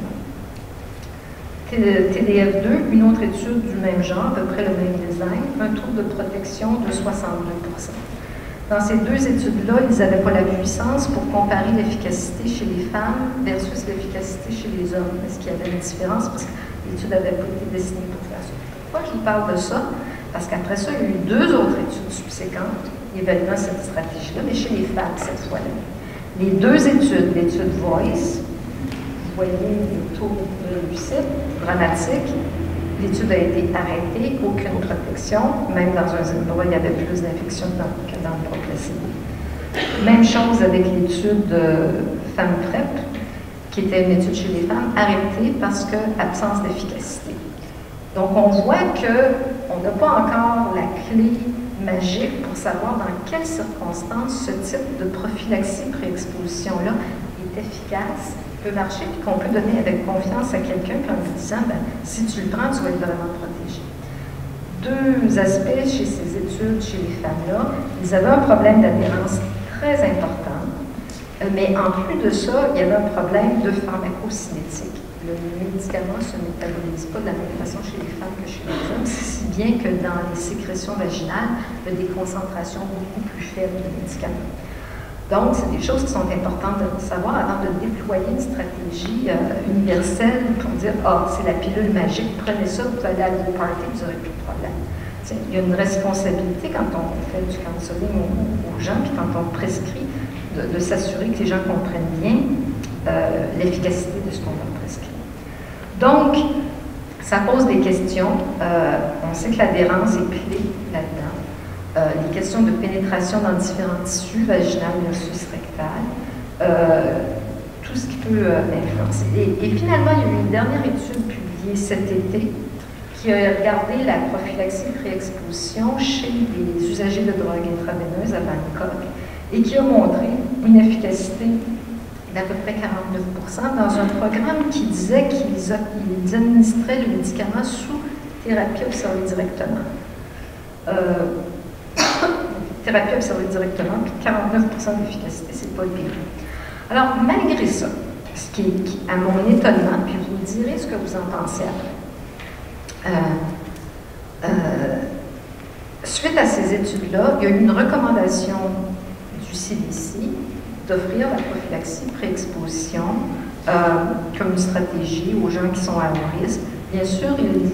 TDF2, une autre étude du même genre, à peu près le même design, un taux de protection de 62 Dans ces deux études-là, ils n'avaient pas la puissance pour comparer l'efficacité chez les femmes versus l'efficacité chez les hommes. Est-ce qu'il y avait une différence? Parce que l'étude n'avait pas été dessinée pour faire ça. Pourquoi je vous parle de ça? Parce qu'après ça, il y a eu deux autres études subséquentes évaluant cette stratégie-là, mais chez les femmes cette fois-là. Les deux études, l'étude Voice, voyez les taux de réussite dramatiques. L'étude a été arrêtée, aucune protection, même dans un endroit il y avait plus d'infections que dans le placebo. Même chose avec l'étude Femme PrEP, qui était une étude chez les femmes, arrêtée parce que absence d'efficacité. Donc on voit qu'on n'a pas encore la clé magique pour savoir dans quelles circonstances ce type de prophylaxie pré-exposition-là est efficace peut marcher, puis qu'on peut donner avec confiance à quelqu'un, puis en lui disant, ben, si tu le prends, tu vas être vraiment protégé. Deux aspects chez ces études, chez les femmes-là, ils avaient un problème d'adhérence très important, euh, mais en plus de ça, il y avait un problème de pharmacocinétique. Le médicament se métabolise pas de la même façon chez les femmes que chez les hommes, si bien que dans les sécrétions vaginales, il y a des concentrations beaucoup plus faibles de médicaments. Donc, c'est des choses qui sont importantes de savoir avant de déployer une stratégie euh, universelle pour dire Ah, oh, c'est la pilule magique, prenez ça, vous allez à vos party, vous n'aurez plus de problème. il y a une responsabilité quand on fait du counseling aux, gens, puis quand on prescrit, de, s'assurer que les gens comprennent bien euh, l'efficacité de ce qu'on leur prescrit. Donc, ça pose des questions. Euh, on sait que l'adhérence est clé là-dedans. Euh, les questions de pénétration dans différents tissus, vaginal versus rectal, euh, tout ce qui peut euh, influencer. Et, finalement, il y a eu une dernière étude publiée cet été qui a regardé la prophylaxie pré-exposition chez les usagers de drogue intraveineuse à Bangkok et qui a montré une efficacité d'à peu près 49% dans un programme qui disait qu'ils administraient le médicament sous thérapie observée directement thérapie observée directement, puis 49 d'efficacité, c'est pas pire. Alors, malgré ça, ce qui est à mon étonnement, puis vous me direz ce que vous en pensez après. Euh, euh, suite à ces études-là, il y a eu une recommandation du CDC d'offrir la prophylaxie pré-exposition euh, comme une stratégie aux gens qui sont à haut risque. Bien sûr, il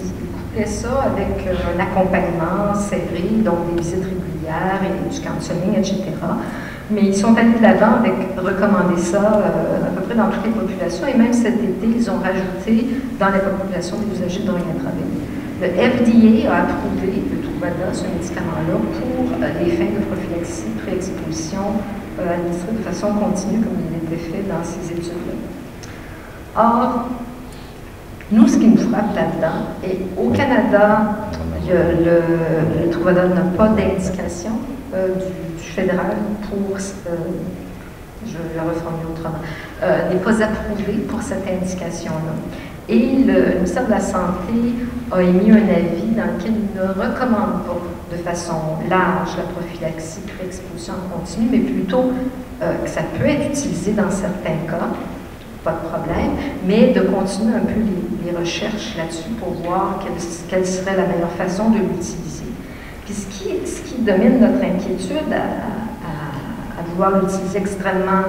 ça avec un accompagnement serré, donc des visites régulières et du counseling, etc. Mais ils sont allés de l'avant avec recommander ça euh, à peu près dans toutes les populations et même cet été, ils ont rajouté dans la population des usagers de drogue intraveineuse. Le FDA a approuvé le Truvada, ce médicament-là, pour euh, les fins de prophylaxie, pré-exposition euh, administrée de façon continue, comme il était fait dans ces études-là. Or, nous, ce qui nous frappe là-dedans, et au Canada, le, le n'a pas d'indication euh, du, fédéral pour, euh, je vais la reformuler autrement, euh, n'est pas approuvé pour cette indication-là. Et le ministère de la Santé a émis un avis dans lequel il ne recommande pas de façon large la prophylaxie pré-exposition en continu, mais plutôt que ça peut être utilisé dans certains cas, pas de problème, mais de continuer un peu les, recherches là-dessus pour voir quelle, serait la meilleure façon de l'utiliser. Puis ce qui, ce qui, domine notre inquiétude à, vouloir l'utiliser extrêmement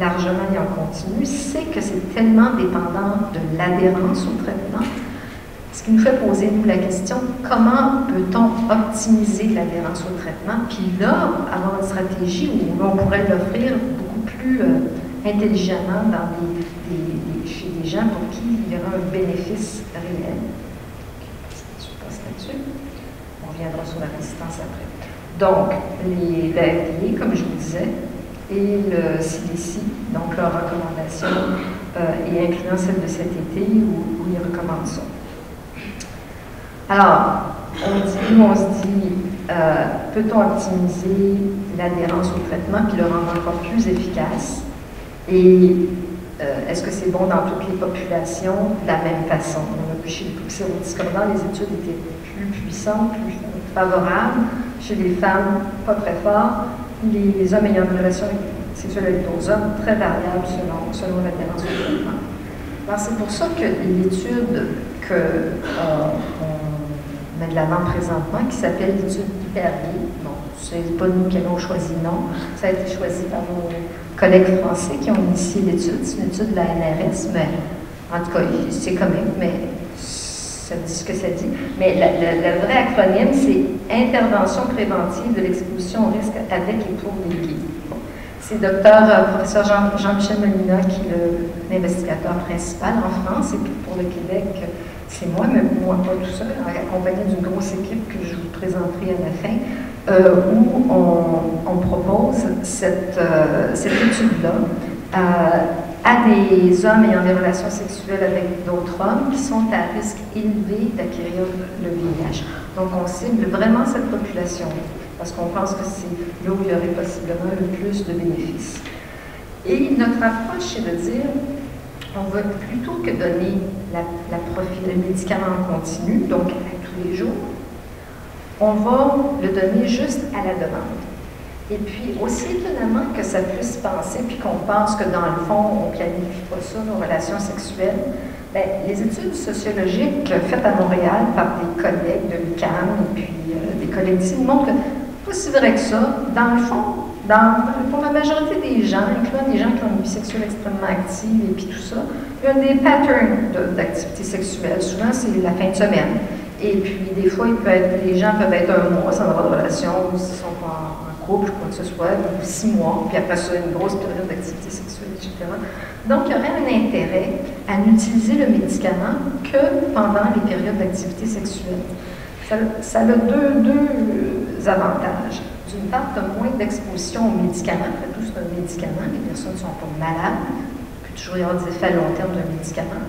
largement et en continu, c'est que c'est tellement dépendant de l'adhérence au traitement. Ce qui nous fait poser, nous, la question, comment peut-on optimiser l'adhérence au traitement, puis là, avoir une stratégie où on pourrait l'offrir beaucoup plus... Euh, intelligemment dans des, chez des gens pour qui il y aura un bénéfice réel. Je passe là-dessus. On reviendra sur la résistance après. Donc, les, la comme je vous disais, et le CDC, donc leurs recommandations, euh, et incluant celle de cet été où, où ils recommandent. Alors, on on se dit, euh, peut-on optimiser l'adhérence au traitement puis le rendre encore plus efficace? Et euh, est-ce que c'est bon dans toutes les populations de la même façon? Chez le discordant, les études étaient plus puissantes, plus favorables. Chez les femmes, pas très fort. Les, hommes ayant une relation sexuelle avec d'autres hommes, très variable selon, selon au traitement. Alors, c'est pour ça que l'étude que euh, met de l'avant présentement, qui s'appelle l'étude Hypergay. Bon, c'est pas nous qui avons choisi le nom, ça a été choisi par nos collègues français qui ont initié l'étude. C'est une étude de la NRS, mais en tout cas, c'est même, mais ça dit ce que ça dit. Mais le vrai acronyme, c'est Intervention préventive de l'exposition au risque avec et pour les gays. C'est docteur euh, professeur Jean-Michel Molina qui est l'investigateur principal en France et puis pour le Québec, c'est moi, mais moi pas tout seul, accompagné d'une grosse équipe que je vous présenterai à la fin, où on, propose cette, euh, cette étude-là euh, à des hommes ayant des relations sexuelles avec d'autres hommes qui sont à risque élevé d'acquérir le VIH. Donc on cible vraiment cette population parce qu'on pense que c'est là où il y aurait possiblement le plus de bénéfices. Et notre approche, c'est de dire, on veut plutôt que donner la, la profil, le médicament en continu, donc à tous les jours, on va le donner juste à la demande. Et puis, aussi étonnamment que ça puisse penser, puis qu'on pense que dans le fond, on ne planifie pas ça, nos relations sexuelles, bien, les études sociologiques faites à Montréal par des collègues de l'UQAM et puis euh, des collègues d'ici montrent que pas si vrai que ça. Dans le fond, pour la majorité des gens, incluant des gens qui ont une vie sexuelle extrêmement active et puis tout ça, il y a des patterns d'activité sexuelle. Souvent, c'est la fin de semaine. Et puis, des fois, les gens peuvent être un mois sans avoir de relation, ou s'ils sont pas en, couple, ou quoi que ce soit, ou six mois, puis après ça, une grosse période d'activité sexuelle, etc. Donc, il y aurait un intérêt à n'utiliser le médicament que pendant les périodes d'activité sexuelle. Ça, a deux, deux avantages. D'une part, tu as moins d'exposition aux médicaments. Après tout, c'est un médicament. Les personnes ne sont pas malades. Il peut toujours y avoir des effets à long terme d'un médicament.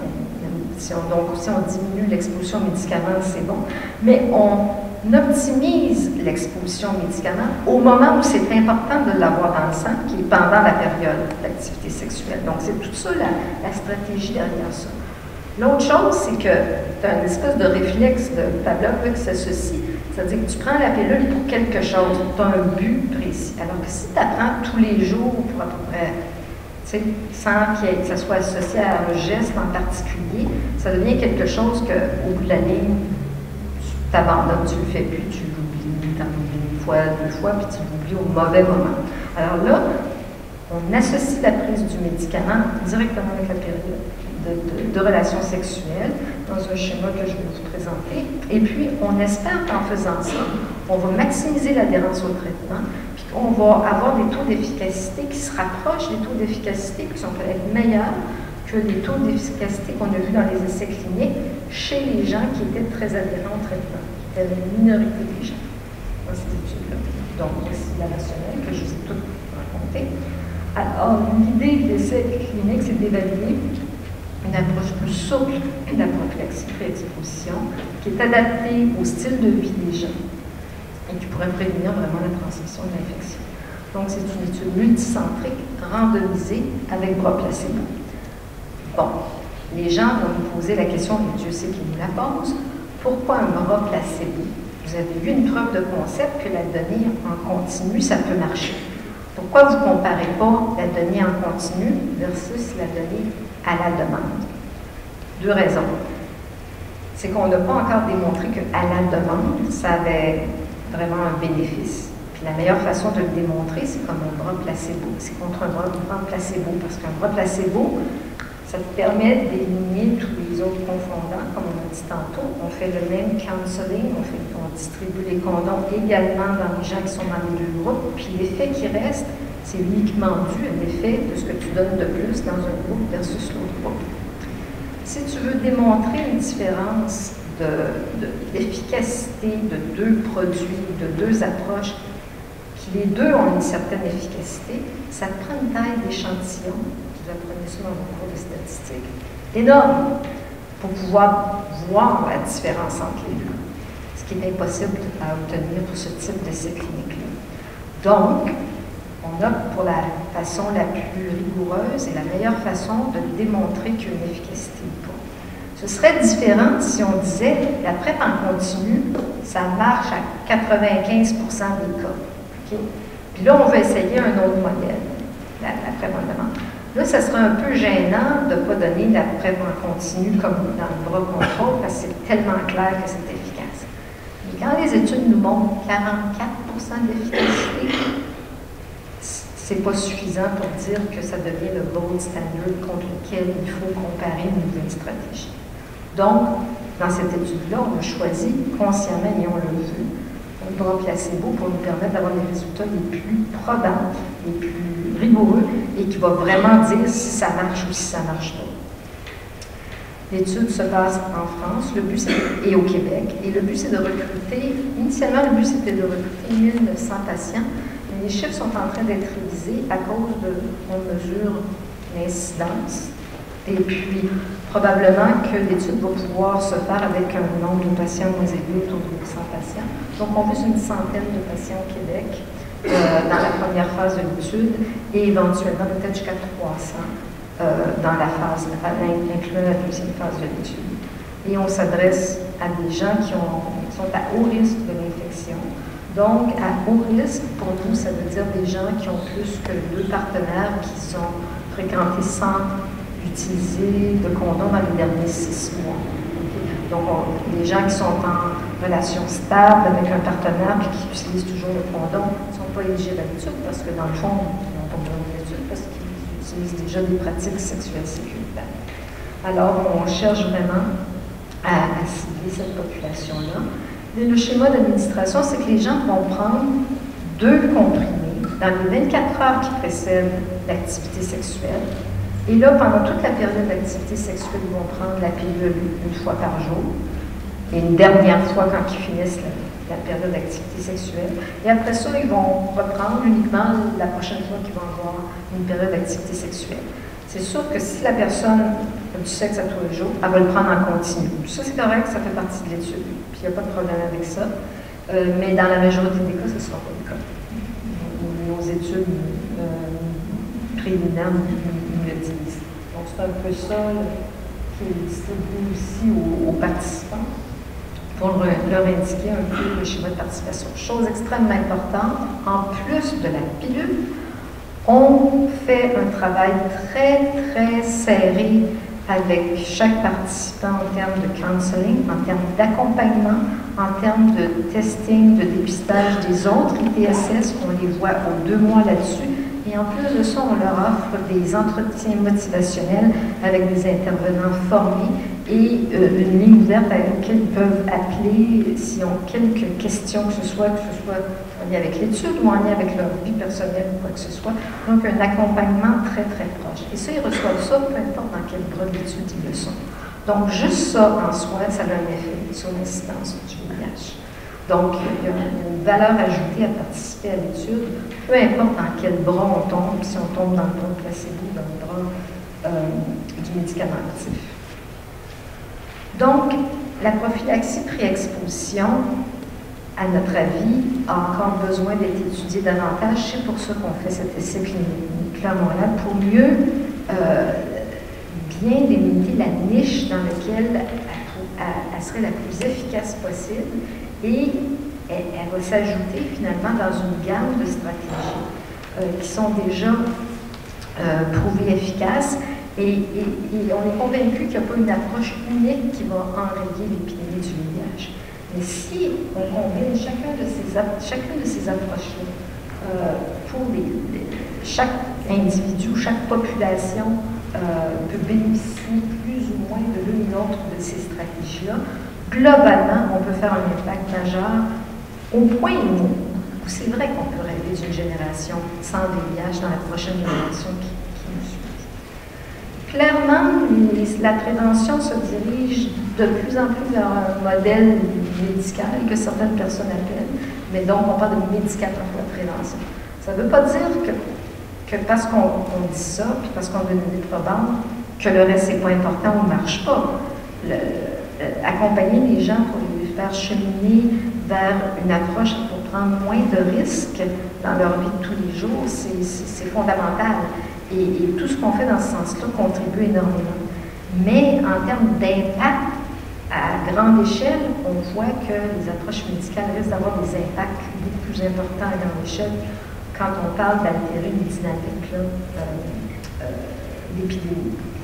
Donc, si on diminue l'exposition aux médicaments, c'est bon. Mais on optimise l'exposition aux médicaments au moment où c'est important de l'avoir dans le sang, qui est pendant la période d'activité sexuelle. Donc, c'est tout ça la, stratégie derrière ça. L'autre chose, c'est que tu as une espèce de réflexe de Pavlov qui s'associe c'est-à-dire que tu prends la pilule pour quelque chose, tu as un but précis. Alors que si tu apprends tous les jours pour à peu près, sans que ça soit associé à un geste en particulier, ça devient quelque chose qu'au bout de la ligne, tu t'abandonnes, tu le fais plus, tu l'oublies, tu en une fois, deux fois, puis tu l'oublies au mauvais moment. Alors là, on associe la prise du médicament directement avec la période de, relations sexuelles dans un schéma que je vais vous présenter. Et puis, on espère qu'en faisant ça, on va maximiser l'adhérence au traitement, qu'on va avoir des taux d'efficacité qui se rapprochent des taux d'efficacité qui sont peut-être meilleurs que les taux d'efficacité qu'on a vus dans les essais cliniques chez les gens qui étaient très adhérents au traitement, qui étaient la minorité des gens dans cette étude-là. Donc, la rationnelle que je vous ai tout raconté. Alors, l'idée de l'essai clinique, c'est d'évaluer une approche plus souple de la prophylaxie pré-exposition, qui est adaptée au style de vie des gens et qui pourrait prévenir vraiment la transmission de l'infection. Donc, c'est une étude multicentrique, randomisée, avec bras placebo. Bon, les gens vont nous poser la question, et Dieu sait qu'ils nous la posent, pourquoi un bras placebo? Vous avez vu une preuve de concept que la donnée en continu, ça peut marcher. Pourquoi vous ne comparez pas la donnée en continu versus la donnée à la demande? Deux raisons. C'est qu'on n'a pas encore démontré qu'à la demande, ça avait vraiment un bénéfice. Puis la meilleure façon de le démontrer, c'est comme un bras placebo. C'est contre un bras, placebo, parce qu'un bras placebo, ça te permet d'éliminer tous les autres confondants, comme on a dit tantôt. On fait le même counseling, on, fait, on distribue les condoms également dans les gens qui sont dans les deux groupes. Puis l'effet qui reste, c'est uniquement dû à l'effet de ce que tu donnes de plus dans un groupe versus l'autre groupe. Si tu veux démontrer une différence d'efficacité de, de, deux produits, de deux approches, qui les deux ont une certaine efficacité, ça prend une taille d'échantillon, vous apprenez ça dans vos cours de statistiques, énorme pour pouvoir voir la différence entre les deux, ce qui est impossible à obtenir pour ce type d'essai clinique-là. Donc, on opte pour la façon la plus rigoureuse et la meilleure façon de démontrer qu'il y a une efficacité. Ce serait différent si on disait la PrEP en continu, ça marche à 95% des cas. Puis là, on veut essayer un autre modèle, la, la PrEP en demande. Là, ça serait un peu gênant de ne pas donner la PrEP en continu comme dans le bras contrôle parce que c'est tellement clair que c'est efficace. Mais quand les études nous montrent 44% d'efficacité, c'est pas suffisant pour dire que ça devient le gold standard contre lequel il faut comparer une nouvelle stratégie. Donc, dans cette étude-là, on a choisi consciemment, et on l'a vu, un bras placebo pour nous permettre d'avoir des résultats les plus probants, les plus rigoureux et qui va vraiment dire si ça marche ou si ça marche pas. L'étude se passe en France, le but et au Québec, et le but c'est de recruter, initialement le but c'était de recruter 1900 patients les chiffres sont en train d'être révisés à cause de, on mesure l'incidence. Et puis, probablement que l'étude va pouvoir se faire avec un nombre de patients moins élevé, autour de 800 patients. Donc, on vise une centaine de patients au Québec euh, dans la première phase de l'étude et éventuellement peut-être jusqu'à 300 euh, dans la phase, incluant la deuxième phase de l'étude. Et on s'adresse à des gens qui, sont à haut risque de l'infection. Donc, à haut risque, pour nous, ça veut dire des gens qui ont plus que deux partenaires qui sont fréquentés 100 utilisé de condom dans les derniers six mois. Donc, les gens qui sont en relation stable avec un partenaire et qui utilisent toujours le condom ne sont pas éligibles à l'étude parce que, dans le fond, ils n'ont pas besoin d'études parce qu'ils utilisent déjà des pratiques sexuelles sécuritaires. Alors, on cherche vraiment à cibler cette population-là. Le schéma d'administration, c'est que les gens vont prendre deux comprimés dans les 24 heures qui précèdent l'activité sexuelle et là, pendant toute la période d'activité sexuelle, ils vont prendre la pilule une fois par jour. Et une dernière fois quand ils finissent la, période d'activité sexuelle. Et après ça, ils vont reprendre uniquement la prochaine fois qu'ils vont avoir une période d'activité sexuelle. C'est sûr que si la personne a du sexe à tous les jours, elle va le prendre en continu. Ça, c'est correct, ça fait partie de l'étude il n'y a pas de problème avec ça. Euh, mais dans la majorité des cas, ce ne sera pas le cas. Nos, études euh, préliminaires Donc, c'est un peu ça qui est distribué aussi aux, participants pour leur, indiquer un peu le schéma de participation. Chose extrêmement importante, en plus de la pilule, on fait un travail très, très serré avec chaque participant en termes de counseling, en termes d'accompagnement, en termes de testing, de dépistage des autres ITSS. On les voit aux deux mois là-dessus. Et en plus de ça, on leur offre des entretiens motivationnels avec des intervenants formés et euh, une ligne ouverte à laquelle ils peuvent appeler s'ils ont quelques questions, que ce soit, que ce soit en lien avec l'étude ou en lien avec leur vie personnelle ou quoi que ce soit. Donc, un accompagnement très, très proche. Et ça, ils reçoivent ça, peu importe dans quel bras d'études ils le sont. Donc, juste ça en soi, ça a un effet sur l'incidence du VIH. Donc, il y a une valeur ajoutée à participer à l'étude, peu importe dans quel bras on tombe, si on tombe dans le bras placebo, dans le bras euh, du médicament actif. Donc, la prophylaxie pré-exposition, à notre avis, a encore besoin d'être étudiée davantage. C'est pour ça qu'on fait cet essai clinique-là pour mieux euh, bien délimiter la niche dans laquelle elle, serait la plus efficace possible et elle, va s'ajouter finalement dans une gamme de stratégies euh, qui sont déjà euh, prouvées efficaces et, on est convaincu qu'il n'y a pas une approche unique qui va enrayer l'épidémie du VIH. Mais si on combine chacun de ces, chacune de ces approches-là euh, pour chaque individu, chaque population peut bénéficier plus ou moins de l'une ou l'autre de ces stratégies-là, globalement, on peut faire un impact majeur au point où, c'est vrai qu'on peut rêver d'une génération sans VIH dans la prochaine génération qui, nous suit. Clairement, la prévention se dirige de plus en plus vers un modèle médical que certaines personnes appellent, mais donc on parle de médicaments pour la prévention. Ça ne veut pas dire que, parce qu'on dit ça, puis parce qu'on donne des probandes, que le reste n'est pas important ou ne marche pas. Accompagner les gens pour les faire cheminer vers une approche pour prendre moins de risques dans leur vie de tous les jours, c'est fondamental. Et, tout ce qu'on fait dans ce sens-là contribue énormément. Mais en termes d'impact à grande échelle, on voit que les approches médicales risquent d'avoir des impacts beaucoup plus importants à grande échelle quand on parle d'altérer une dynamique euh, euh, d'épidémie. Euh,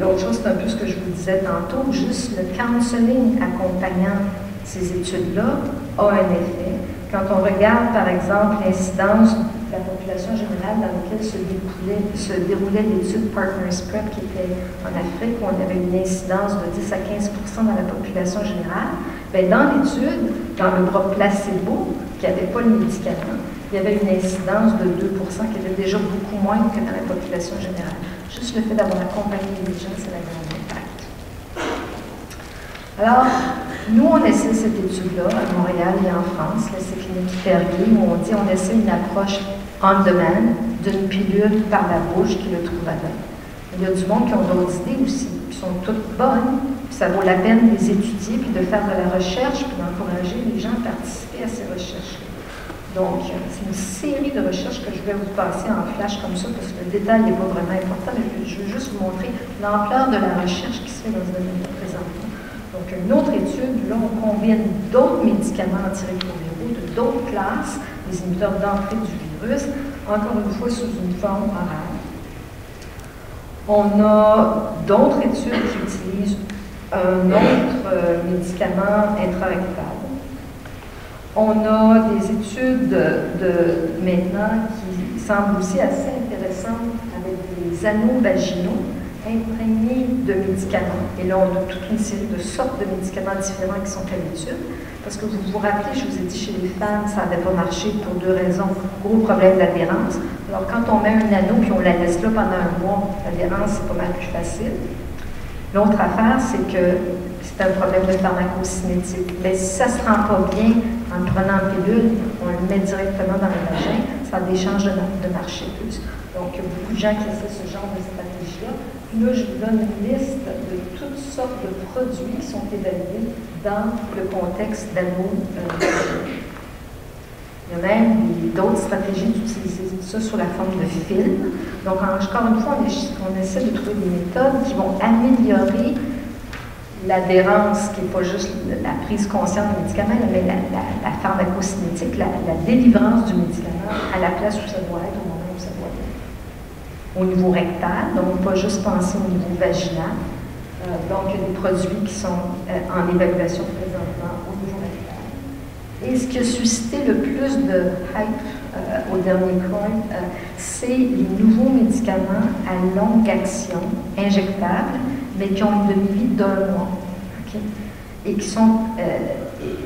l'autre chose, c'est un peu ce que je vous disais tantôt, juste le counseling accompagnant ces études-là a un effet. Quand on regarde, par exemple, l'incidence de la population générale dans laquelle se, se déroulait l'étude Partners Prep qui était en Afrique, où on avait une incidence de 10 à 15% dans la population générale, bien, dans l'étude, dans le groupe placebo, qui n'avait pas le médicament, il y avait une incidence de 2 qui était déjà beaucoup moins que dans la population générale. Juste le fait d'avoir accompagné les gens, c'est la grande impact. Alors, nous, on essaie cette étude-là à Montréal et en France, la clinique Perrier, où on dit on essaie une approche on demand d'une pilule par la bouche qui le trouve à Il y a du monde qui ont d'autres idées aussi, qui sont toutes bonnes, puis ça vaut la peine de les étudier, puis de faire de la recherche, puis d'encourager les gens à participer à ces recherches Donc, c'est une série de recherches que je vais vous passer en flash comme ça, parce que le détail n'est pas vraiment important, mais je veux juste vous montrer l'ampleur de la recherche qui se fait dans ce domaine présentement. Donc, une autre étude, là, on combine d'autres médicaments antirétroviraux de d'autres classes, des inhibiteurs d'entrée du virus, encore une fois sous une forme orale. On a d'autres études qui utilisent un autre euh, médicament intrarectal. On a des études de, maintenant qui semblent aussi assez intéressantes avec des anneaux vaginaux imprégné de médicaments. Et là, on a toute une série de sortes de médicaments différents qui sont à l'étude. Parce que vous vous rappelez, je vous ai dit, chez les femmes, ça n'avait pas marché pour deux raisons. Gros problème d'adhérence. Alors, quand on met un anneau et on la laisse là pendant un mois, l'adhérence, c'est pas mal plus facile. L'autre affaire, c'est que c'est un problème de pharmacocinétique. Mais si ça ne se rend pas bien en prenant une pilule, on le met directement dans le vagin, ça chances de, de marcher plus. Donc, il y a beaucoup de gens qui essaient ce genre de stratégie-là. Là, je vous donne une liste de toutes sortes de produits qui sont évalués dans le contexte d'anneaux. Euh, il y a même d'autres stratégies d'utiliser ça sous la forme de film. Donc, encore une fois, on, essaie de trouver des méthodes qui vont améliorer l'adhérence, qui n'est pas juste la prise consciente du médicament, mais la, la, pharmacocinétique, la, la, délivrance du médicament à la place où ça doit être au moment au niveau rectal, donc pas juste penser au niveau vaginal. Euh, donc, il y a des produits qui sont euh, en évaluation présentement au niveau rectal. Et ce qui a suscité le plus de hype euh, au dernier coin, c'est les nouveaux médicaments à longue action, injectables, mais qui ont une demi-vie d'un mois. Et qui, sont,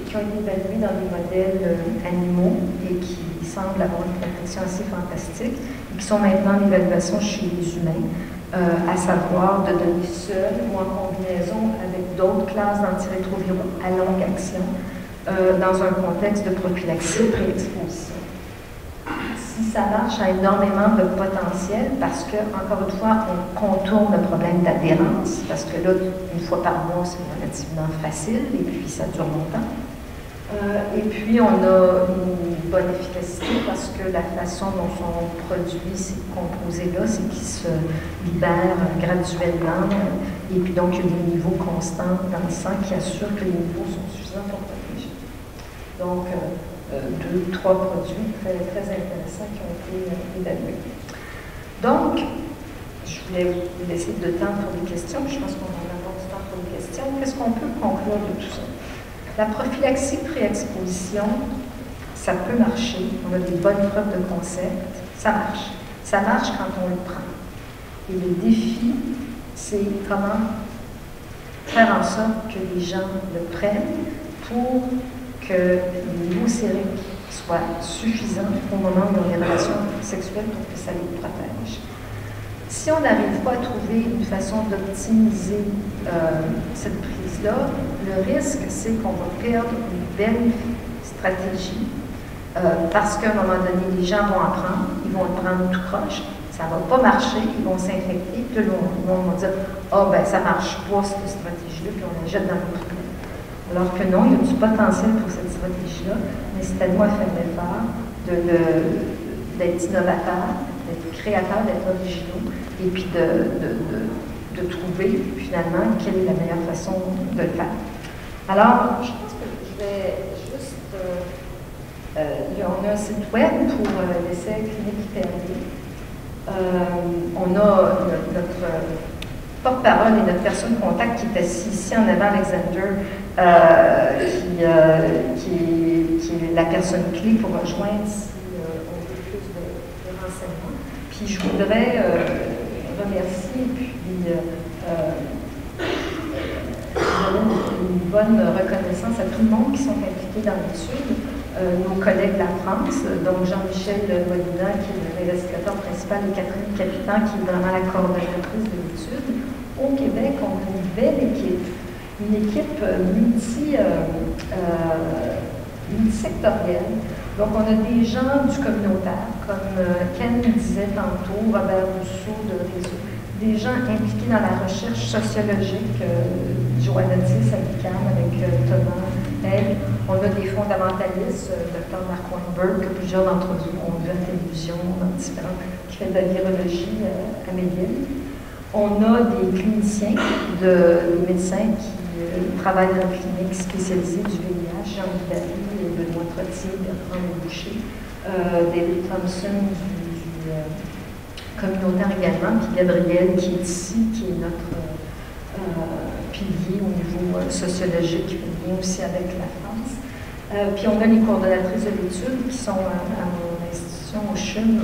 qui ont été évalués dans des modèles animaux et qui semblent avoir une protection assez fantastique qui sont maintenant en évaluation chez les humains, euh, à savoir de donner seul ou en combinaison avec d'autres classes d'antirétroviraux à longue action euh, dans un contexte de prophylaxie pré-exposition. Ça marche, a énormément de potentiel parce que, encore une fois, on contourne le problème d'adhérence, parce que là, une fois par mois, c'est relativement facile et puis ça dure longtemps. Euh, et puis, on a une bonne efficacité parce que la façon dont sont produits ces composés-là, c'est qu'ils se libèrent graduellement. Et puis, donc, il y a des niveaux constants dans le sang qui assurent que les niveaux sont suffisants pour protéger. Donc, euh, deux, trois produits très, très intéressants qui ont été évalués. Donc, je voulais vous laisser de temps pour les questions. Je pense qu'on va avoir du temps pour les questions. Qu'est-ce qu'on peut conclure de tout ça? La prophylaxie pré-exposition, ça peut marcher. On a des bonnes preuves de concept. Ça marche. Ça marche quand on le prend. Et le défi, c'est comment faire en sorte que les gens le prennent pour que le niveau sérique soit suffisant au moment où ils ont pour que ça les protège. Si on n'arrive pas à trouver une façon d'optimiser euh, cette prise-là, le risque, c'est qu'on va perdre une belle stratégie euh, parce qu'à un moment donné, les gens vont apprendre, ils vont apprendre tout croche, ça ne va pas marcher, ils vont s'infecter, puis là, ils vont dire Ah, ben ça ne marche pas cette stratégie-là, puis on la jette dans le. Alors que non, il y a du potentiel pour cette stratégie-là, mais c'est à nous à faire l'effort d'être innovateur, d'être créateur, d'être originaux, et puis de, trouver finalement quelle est la meilleure façon de le faire. Alors, je pense que je vais juste. Euh, euh, on a un site web pour euh, l'essai clinique Perrier. on a notre porte-parole et notre personne contact qui est assis ici en avant, Alexander, qui, qui, est la personne clé pour rejoindre si on veut plus de, de renseignements. Puis je voudrais remercier puis euh, une bonne reconnaissance à tout le monde qui sont impliqués dans l'étude. Euh, nos collègues de la France, donc Jean-Michel Molina, qui est l'investigateur principal, et Catherine Capitan, qui est vraiment la coordonnatrice de l'étude. Au Québec, on a une belle équipe, une équipe multi, euh, multisectorielle. Donc, on a des gens du communautaire, comme Ken disait tantôt, Robert Rousseau de Réseau des gens impliqués dans la recherche sociologique, euh, Joanna Tis avec euh, Thomas Egg. On a des fondamentalistes, euh, Dr. Mark Weinberg, que plusieurs d'entre vous ont vu à la télévision, dans différents, qui fait de la virologie euh, à McGill. On a des cliniciens, de, des médecins qui travaillent dans la clinique spécialisée du VIH, Jean Barry, Benoît Trottier, Bertrand Boucher, David Thompson du communautaire également, puis Gabriel qui est ici, qui est notre euh, pilier au niveau euh, sociologique, vient aussi avec la France. Euh, puis on a les coordonnatrices de l'étude qui sont à, mon institution au CHUM,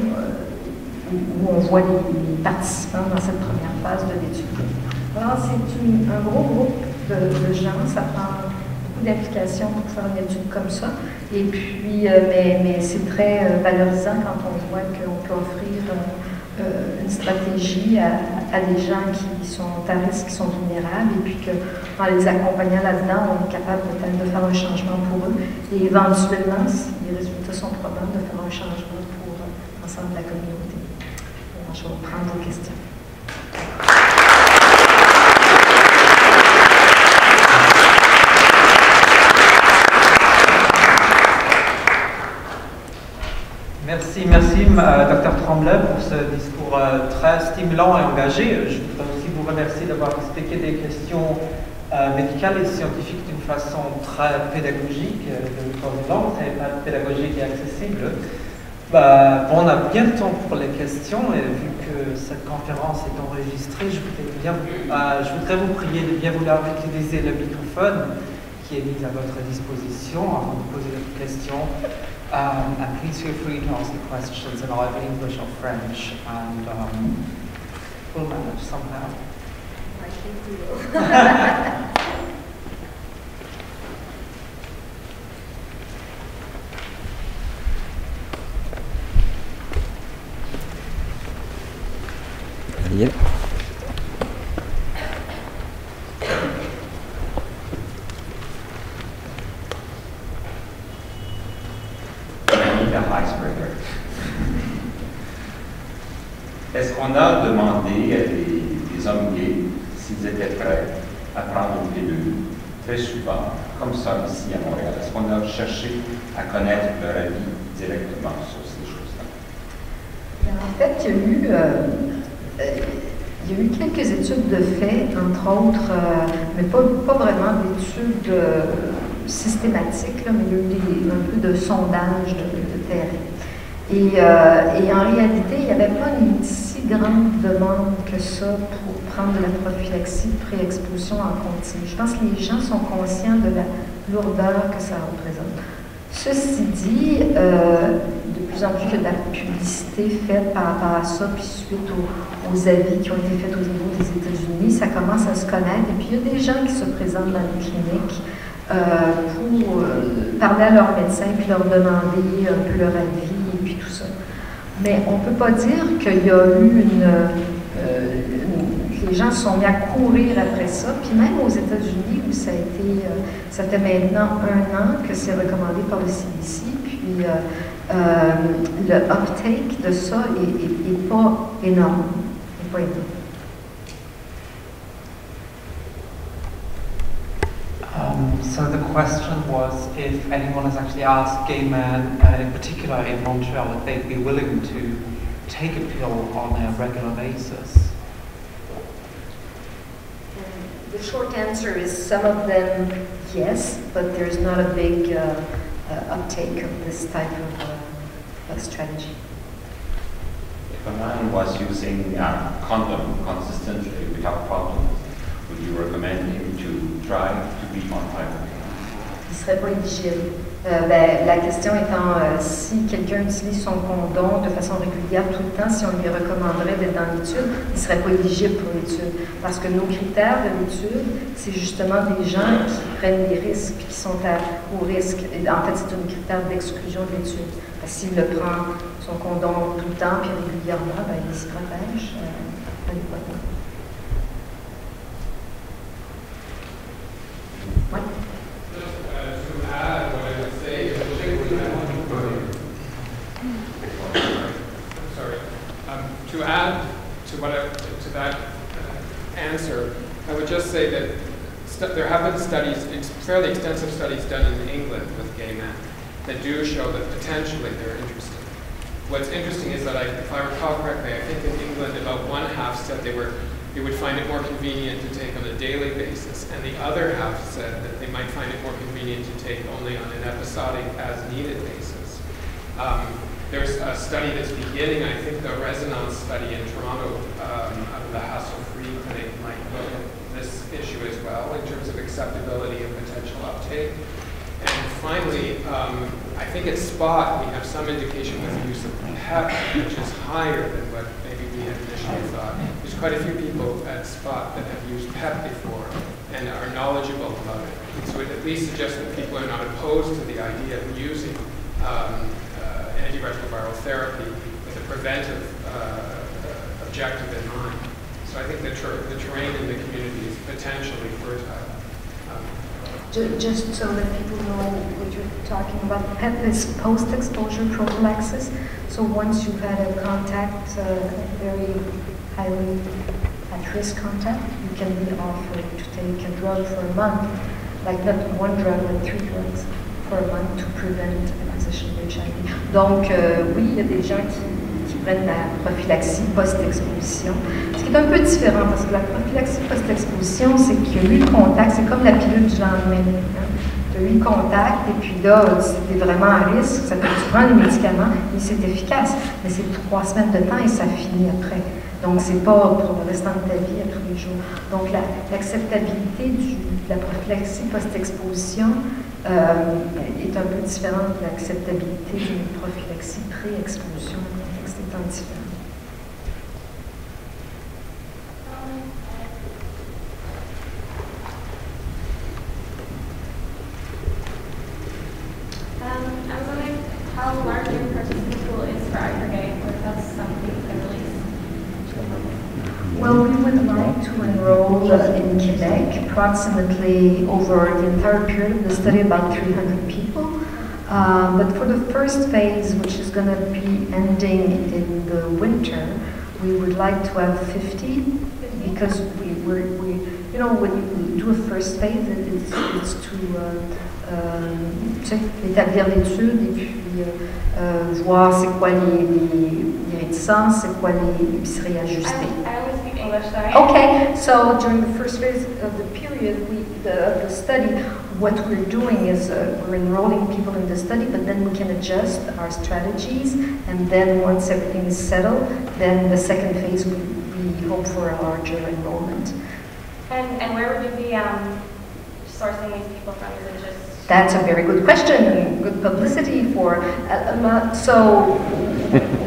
où, on voit les, participants dans cette première phase de l'étude. Alors c'est un gros groupe de, gens, ça prend beaucoup d'applications pour faire une étude comme ça. Et puis, mais, mais c'est très valorisant quand on voit qu'on peut offrir euh, une stratégie à, des gens qui sont à risque, qui sont vulnérables, et puis qu'en les accompagnant là-dedans, on est capable peut-être de faire un changement pour eux, et éventuellement, si les résultats sont probants, de faire un changement pour l'ensemble de la communauté. Je vais prendre vos questions. Merci, merci, Dr Tremblay, pour ce discours euh, très stimulant et engagé. Je voudrais aussi vous remercier d'avoir expliqué des questions euh, médicales et scientifiques d'une façon très pédagogique, euh, très pédagogique et accessible. Bah, on a bien de temps pour les questions et vu que cette conférence est enregistrée, je voudrais, bien, je voudrais vous prier de bien vouloir utiliser le microphone qui est mis à votre disposition avant de poser des questions. Um, and please feel free to ask the questions in either English or French, and um, we'll manage somehow. I think we will. [laughs] Yeah. A demandé à des, hommes gays s'ils étaient prêts à prendre une pilule très souvent, comme ça ici à Montréal? Est-ce qu'on a cherché à connaître leur avis directement sur ces choses-là? En fait, il y a eu, euh, euh, il y a eu quelques études de fait, entre autres, euh, mais pas, vraiment d'études systématiques, mais il y a eu un peu de sondage de, de terrain. Et, et, en réalité, il n'y avait pas une grande demande que ça pour prendre de la prophylaxie pré-exposition en continu. Je pense que les gens sont conscients de la lourdeur que ça représente. Ceci dit, euh, de plus en plus que de la publicité faite par rapport à ça, puis suite aux, aux avis qui ont été faits au niveau des États-Unis, ça commence à se connaître. Et puis il y a des gens qui se présentent dans les cliniques euh, pour euh, parler à leur médecin, puis leur demander un peu leur avis et puis tout ça. Mais on ne peut pas dire qu'il y a eu une, euh, une- Les gens se sont mis à courir après ça, puis même aux États-Unis, où ça a été, euh, ça fait maintenant un an que c'est recommandé par le CDC, puis euh, euh, le uptake de ça est, est- est pas énorme. Pas énorme. Um, so the question was if anyone has actually asked gay men, uh, in particular in Montreal, if they'd be willing to take a pill on a regular basis. And The short answer is some of them, yes, but there's not a big uh, uh, uptake of this type of, uh, of strategy. If a man was using a condom consistently without problems, would you recommend him to try to? Il serait pas éligible. Euh, la question étant euh, si quelqu'un utilise son condom de façon régulière tout le temps, si on lui recommanderait d'être dans l'étude, il ne serait pas éligible pour l'étude. Parce que nos critères de l'étude, c'est justement des gens qui prennent des risques, qui sont au risque. Et en fait, c'est un critère d'exclusion de l'étude. S'il le prend son condom tout le temps, puis régulièrement, ben, il se protège. Euh, what sorry, to add to what to that answer, I would just say that there have been studies, fairly extensive studies done in England with gay men that do show that potentially they're interested. What's interesting is that I, if I recall correctly, I think in England about one half said they were they would find it more convenient to take on a daily basis, and the other half said that they might find it more convenient to take only on an episodic as needed basis. Um, there's a study that's beginning, I think the resonance study in Toronto um, out of the Hassle Free Clinic might look at this issue as well in terms of acceptability and potential uptake. And finally, um, I think at SPOT we have some indication with the use of PEP, which is higher than what maybe we had initially thought. Quite a few people at SPOT that have used PEP before and are knowledgeable about it. So it at least suggests that people are not opposed to the idea of using um, uh, antiretroviral therapy with a preventive uh, objective in mind. So I think the, ter- the terrain in the community is potentially fertile. Um, Just so that people know what you're talking about, PEP is post-exposure prophylaxis. So once you've had a contact, uh, very highly at-risk contact, you can be offered to take a drug for a month, like not one drug, but three drugs for a month to prevent acquisition of HIV. Donc euh, oui, il y a des gens qui, qui prennent la prophylaxie post-exposition. Ce qui est un peu différent parce que la prophylaxie post-exposition, c'est qu'il y a eu le contact, c'est comme la pilule du lendemain. Tu as eu le contact et puis là, es vraiment à risque, ça tu prends les médicaments et c'est efficace. Mais c'est trois semaines de temps et ça finit après. Donc, c'est pas pour le restant de ta vie à tous les jours. Donc, la- l'acceptabilité de la prophylaxie post-exposition euh, est un peu différente de l'acceptabilité d'une prophylaxie pré-exposition. Différent. Approximately over the entire period of the study about 300 people. Uh, but for the first phase, which is going to be ending in the winter, we would like to have 50 because we, we're, we, you know, when you do a first phase, it's, it's to uh, um, sais, établir l'étude et puis euh, euh, voir c'est quoi les, les, les réticences, c'est quoi les, les puis se réajuster. I, I speak English, sorry. Okay, so during the first phase of the period, we, the, of the study, what we're doing is uh, we're enrolling people in the study, but then we can adjust our strategies, and then once everything is settled, then the second phase we, we hope for a larger enrollment. And, and where would you be um, sourcing these people from? Is it just That's a very good question. Good publicity for. Uh, so,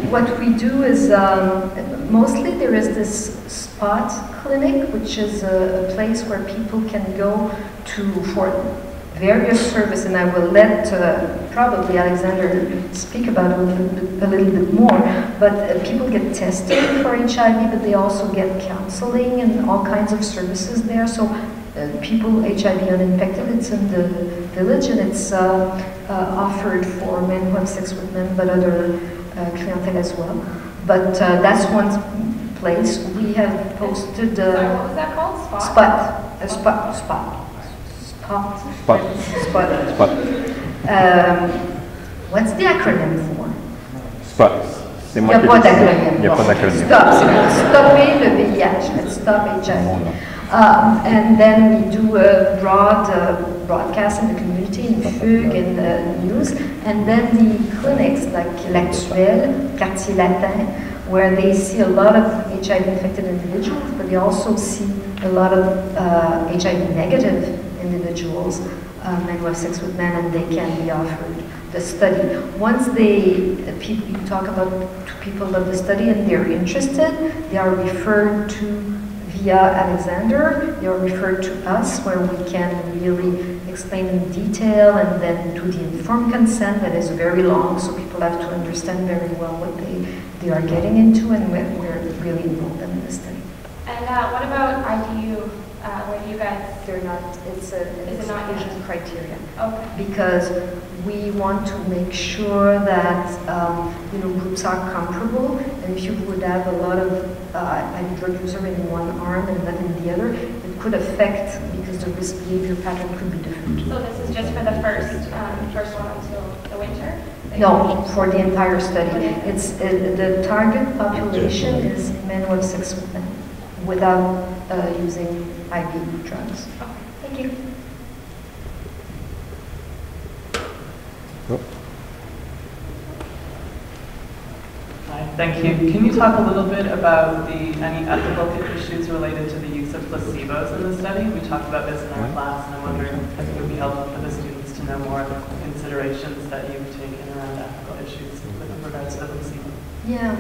what we do is um, mostly there is this spot clinic, which is a, a, place where people can go to for various services, and I will let uh, probably Alexander speak about it a little bit, a little bit more. But uh, people get tested for HIV, but they also get counseling and all kinds of services there. So uh, people HIV uninfected. It's in the village and it's uh, uh, offered for men who have sex with men, but other clientele as well. But that's one place. We have posted. Sorry, what was that called? Spot. Spot. A spot. Spot. Spot. Spot. Spot. Spot. Um, what's the acronym for? Spot. Il n'y a pas d'acronyme. Il n'y a pas d'acronyme. Stop. Stopper le VIH. Let's stop HIV. Um, and then we do a broad uh, broadcast in the community, in FUG, in the news. And then the clinics like L'Actuel, Quartier Latin, where they see a lot of HIV-infected individuals, but they also see a lot of uh, HIV-negative individuals, uh, men who have sex with men, and they can be offered the study. Once they, people, you talk about to people about the study and they're interested, they are referred to via Alexander, they are referred to us where we can really explain in detail and then to the informed consent that is very long so people have to understand very well what they, they are getting into and we're, we're really involved in the study. And uh, what about IDU? Uh, where you guys? They're not, it's a, is not exclusion criteria. Okay. Because we want to make sure that um, you know groups are comparable, and if you would have a lot of uh, drug user in one arm and not in the other, it could affect because the risk behavior pattern could be different. So this is just for the first um, first one until the winter. No, for the entire study. It's uh, the target population is men with have sex without uh, using IV drugs. Okay, thank you. Hi, thank you. Can you talk a little bit about the any ethical issues related to the use of placebos in the study? We talked about this in our class, and I'm wondering if it would be helpful for the students to know more about the considerations that you've taken around ethical issues Yeah,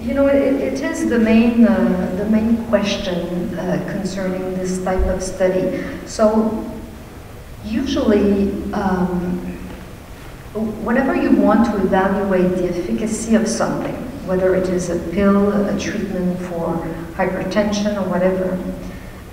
you know, it, it is the main uh, the main question uh, concerning this type of study. So usually. Um, whenever you want to evaluate the efficacy of something, whether it is a pill, a treatment for hypertension or whatever,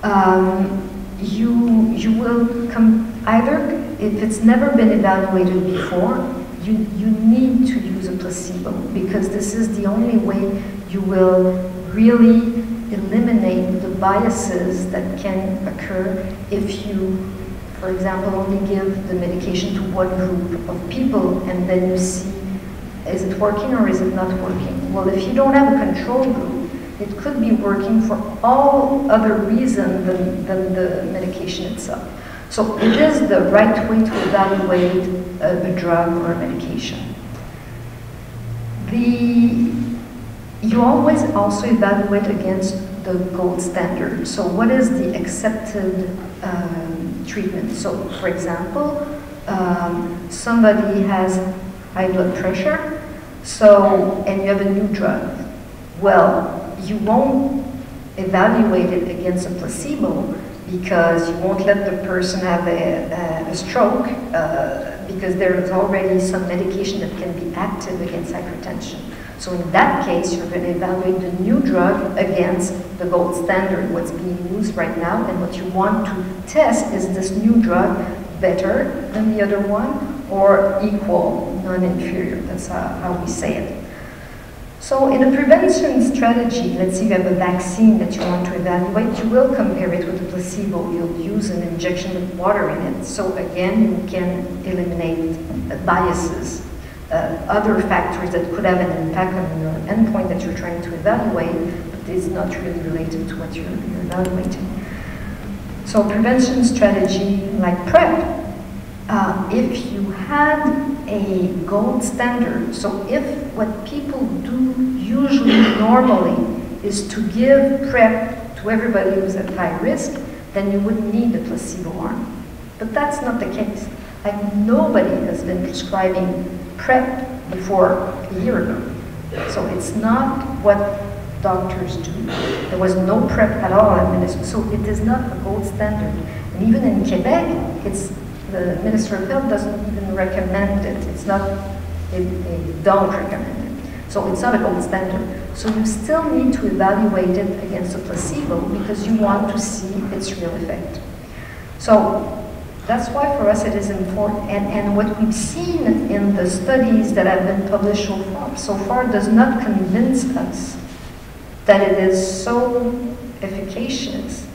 um, you, you will come either, if it's never been evaluated before, you, you need to placebo because this is the only way you will really eliminate the biases that can occur if you for example, only give the medication to one group of people and then you see is it working or is it not working? Well, if you don't have a control group, it could be working for all other reasons than, than the medication itself. So it is the right way to evaluate a, a drug or a medication. The, you always also evaluate against the gold standard. So what is the accepted um, treatment. So, for example, um, somebody has high blood pressure, so and you have a new drug. Well, you won't evaluate it against a placebo because you won't let the person have a, a, a stroke uh, because there is already some medication that can be active against hypertension. So in that case, you're going to evaluate the new drug against the gold standard, what's being used right now, and what you want to test is this new drug better than the other one or equal, non-inferior. That's how, how we say it. So in a prevention strategy, let's say you have a vaccine that you want to evaluate, you will compare it with a placebo. You'll use an injection with water in it. So again, you can eliminate biases uh, other factors that could have an impact on your endpoint that you're trying to evaluate, but is not really related to what you're, you're evaluating. So prevention strategy like PrEP, uh, if you had a gold standard, so if what people do usually normally is to give PrEP to everybody who's at high risk, then you wouldn't need a placebo arm. But that's not the case. Like nobody has been prescribing PrEP before a year ago. So it's not what doctors do. There was no PrEP at all administered, so it is not a gold standard. And even in Quebec, it's the Minister of Health doesn't even recommend it. It's not, they, don't recommend it. So it's not a gold standard. So you still need to evaluate it against a placebo because you want to see its real effect. So that's why for us it is important. And, and what we've seen in the studies that have been published so far, so far does not convince us that it is so efficacious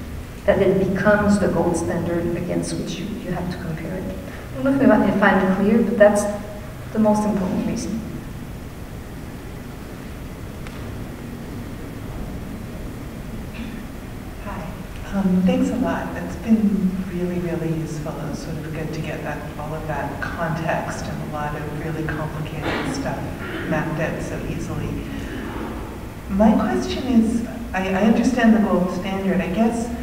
that it becomes the gold standard against which you, you have to compare it. I don't know if, I'm clear, but that's the most important reason. Hi. Um, thanks a lot. It's been really, really useful. It was sort of good to get that all of that context and a lot of really complicated stuff mapped out so easily. My question is, I, I understand the gold standard. I guess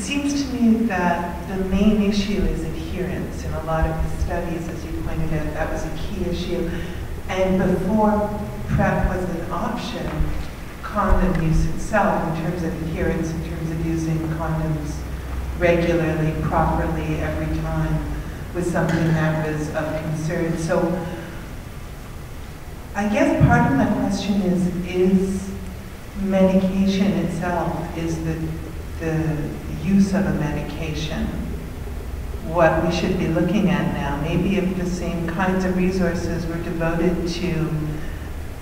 it seems to me that the main issue is adherence. In a lot of the studies, as you pointed out, that was a key issue. And before PrEP was an option, condom use itself, in terms of adherence, in terms of using condoms regularly, properly, every time, was something that was of concern. So I guess part of my question is, is medication itself, is the, the use of a medication what we should be looking at now? Maybe if the same kinds of resources were devoted to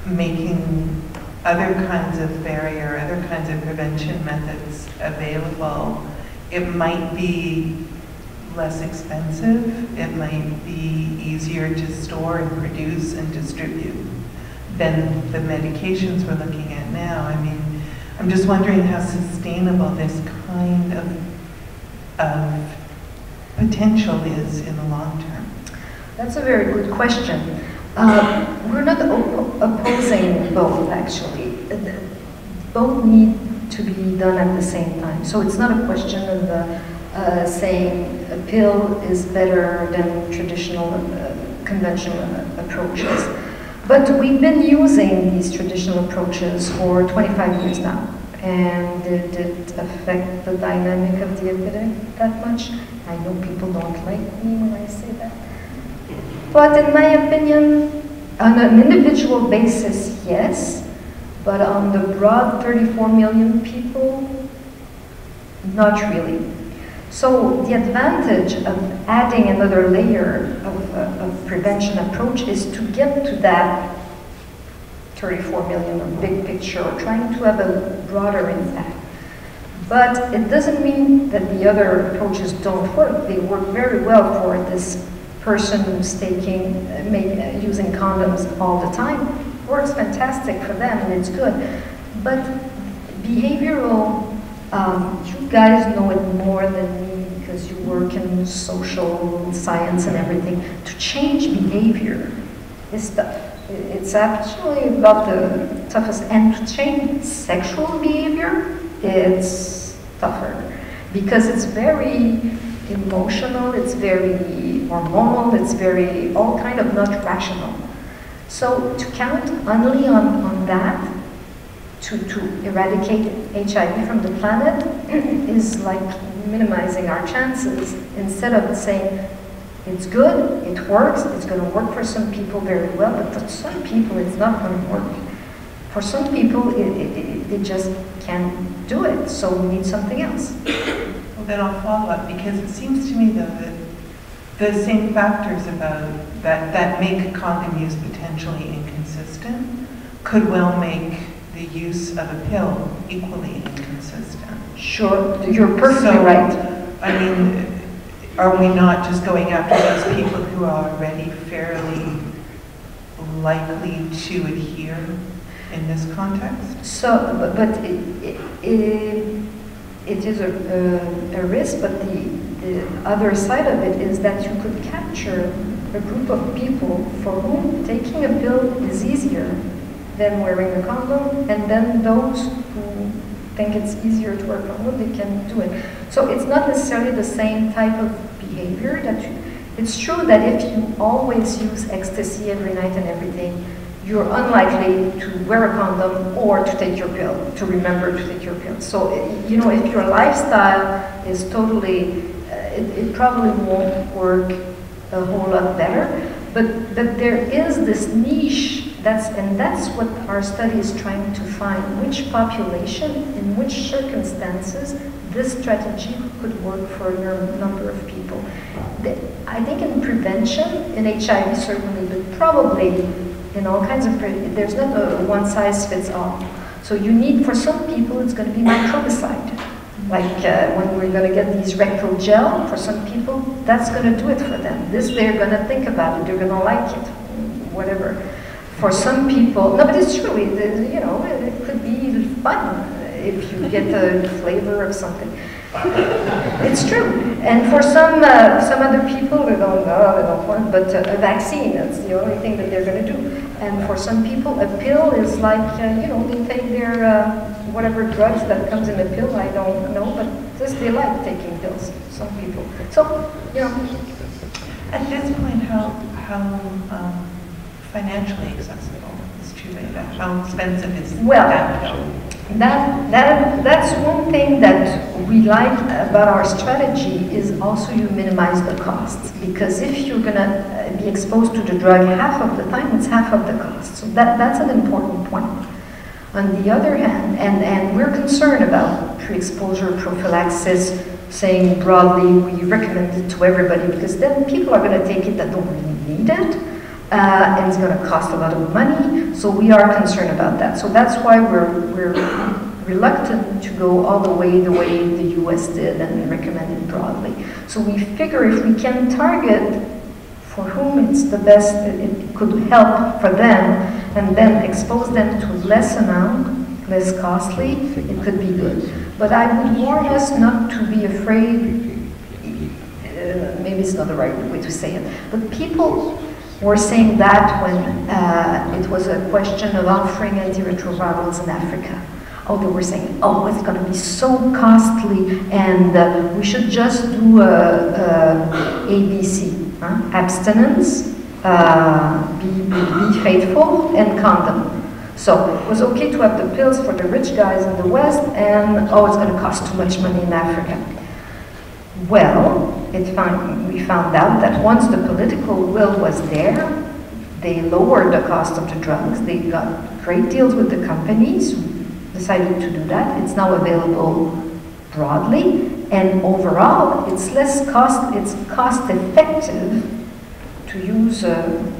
making other kinds of barrier, other kinds of prevention methods available, it might be less expensive, it might be easier to store and produce and distribute than the medications we're looking at now. I mean, I'm just wondering how sustainable this kind of, of potential is in the long term. That's a very good question. Um, we're not op opposing both, actually. Both need to be done at the same time. So it's not a question of uh, uh, saying a pill is better than traditional, uh, conventional approaches. But we've been using these traditional approaches for 25 years now. And did it affect the dynamic of the epidemic that much? I know people don't like me when I say that. But in my opinion, on an individual basis, yes. But on the broad 34 million people, not really. So the advantage of adding another layer of, uh, of prevention approach is to get to that 34 million of big picture, trying to have a broader impact. But it doesn't mean that the other approaches don't work. They work very well for this person who's taking, uh, using condoms all the time. Works fantastic for them and it's good. But behavioral, um, you guys know it more than me because you work in social science and everything. To change behavior is tough. It's actually about the toughest. And to change sexual behavior, it's tougher because it's very emotional, it's very hormonal, it's very all kind of not rational. So to count only on, on that to, to eradicate HIV from the planet [clears throat] is like minimizing our chances instead of saying it's good, it works, it's going to work for some people very well, but for some people it's not going to work. For some people, it, it, it, just can't do it, so we need something else. Well, then I'll follow up because it seems to me, though, that the same factors about that, that make condom use potentially inconsistent could well make the use of a pill equally inconsistent. Sure, you're perfectly so, right. I mean, are we not just going after those people who are already fairly likely to adhere in this context? So, but, but it, it, it is a, a, a risk, but the, the other side of it is that you could capture a group of people for whom taking a pill is easier than wearing a condom, and then those who think it's easier to wear a condom, they can do it. So it's not necessarily the same type of behavior. That you, it's true that if you always use ecstasy every night and everything, you're unlikely to wear a condom or to take your pill, to remember to take your pill. So, you know, if your lifestyle is totally, uh, it, it probably won't work a whole lot better. But, but there is this niche that's, and that's what our study is trying to find, which population, in which circumstances, this strategy could work for a number of people. I think in prevention, in HIV certainly, but probably in all kinds of, there's not a one size fits all. So you need, for some people, it's going to be microbicide. Like uh, when we're going to get these rectal gel, for some people, that's going to do it for them. This, they're going to think about it, they're going to like it, whatever. For some people, no, but it's true, it, you know, it, it could be fun if you get the flavor of something. it's true. And for some uh, some other people, they don't know, they don't want, but uh, a vaccine, that's the only thing that they're going to do. And for some people, a pill is like, uh, you know, they take their uh, whatever drugs that comes in a pill, I don't know, but just they like taking pills, some people. So, you know. At this point, how, how um, financially accessible is Truvada? How expensive is well, that? That, that, that's one thing that we like about our strategy is also you minimize the costs because if you're going to uh, be exposed to the drug half of the time, it's half of the cost. So that, that's an important point. On the other hand, and, and we're concerned about pre-exposure prophylaxis, saying broadly we recommend it to everybody because then people are going to take it that don't really need it. Uh, and it's going to cost a lot of money. So we are concerned about that. So that's why we're, we're reluctant to go all the way the way the US did and recommend it broadly. So we figure if we can target for whom it's the best, it could help for them, and then expose them to less amount, less costly, it could be good. But I would warn us not to be afraid, uh, maybe it's not the right way to say it, but people were saying that when uh, it was a question of offering antiretrovirals in Africa. Oh, they were saying, oh, it's going to be so costly, and uh, we should just do uh, ABC, huh? abstinence, uh, be, be faithful, and condom. So it was okay to have the pills for the rich guys in the West, and oh, it's going to cost too much money in Africa. Well, found, we found out that once the political will was there, they lowered the cost of the drugs. They got great deals with the companies, decided to do that. It's now available broadly, and overall, it's less cost. It's cost effective to use a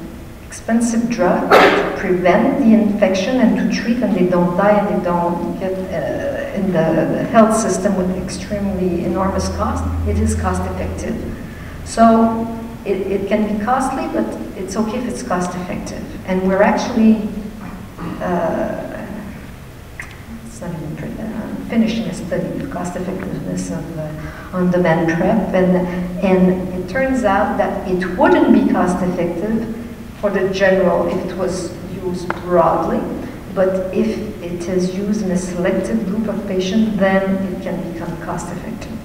expensive drug to prevent the infection and to treat, and they don't die and they don't get. Uh, in the, health system with extremely enormous cost, it is cost effective. So it, it can be costly, but it's okay if it's cost effective. And we're actually uh, it's not even uh, finishing a study of cost effectiveness of uh, on-demand PrEP, and, and it turns out that it wouldn't be cost effective for the general if it was used broadly, but if it is used in a selective group of patients, then it can become cost effective.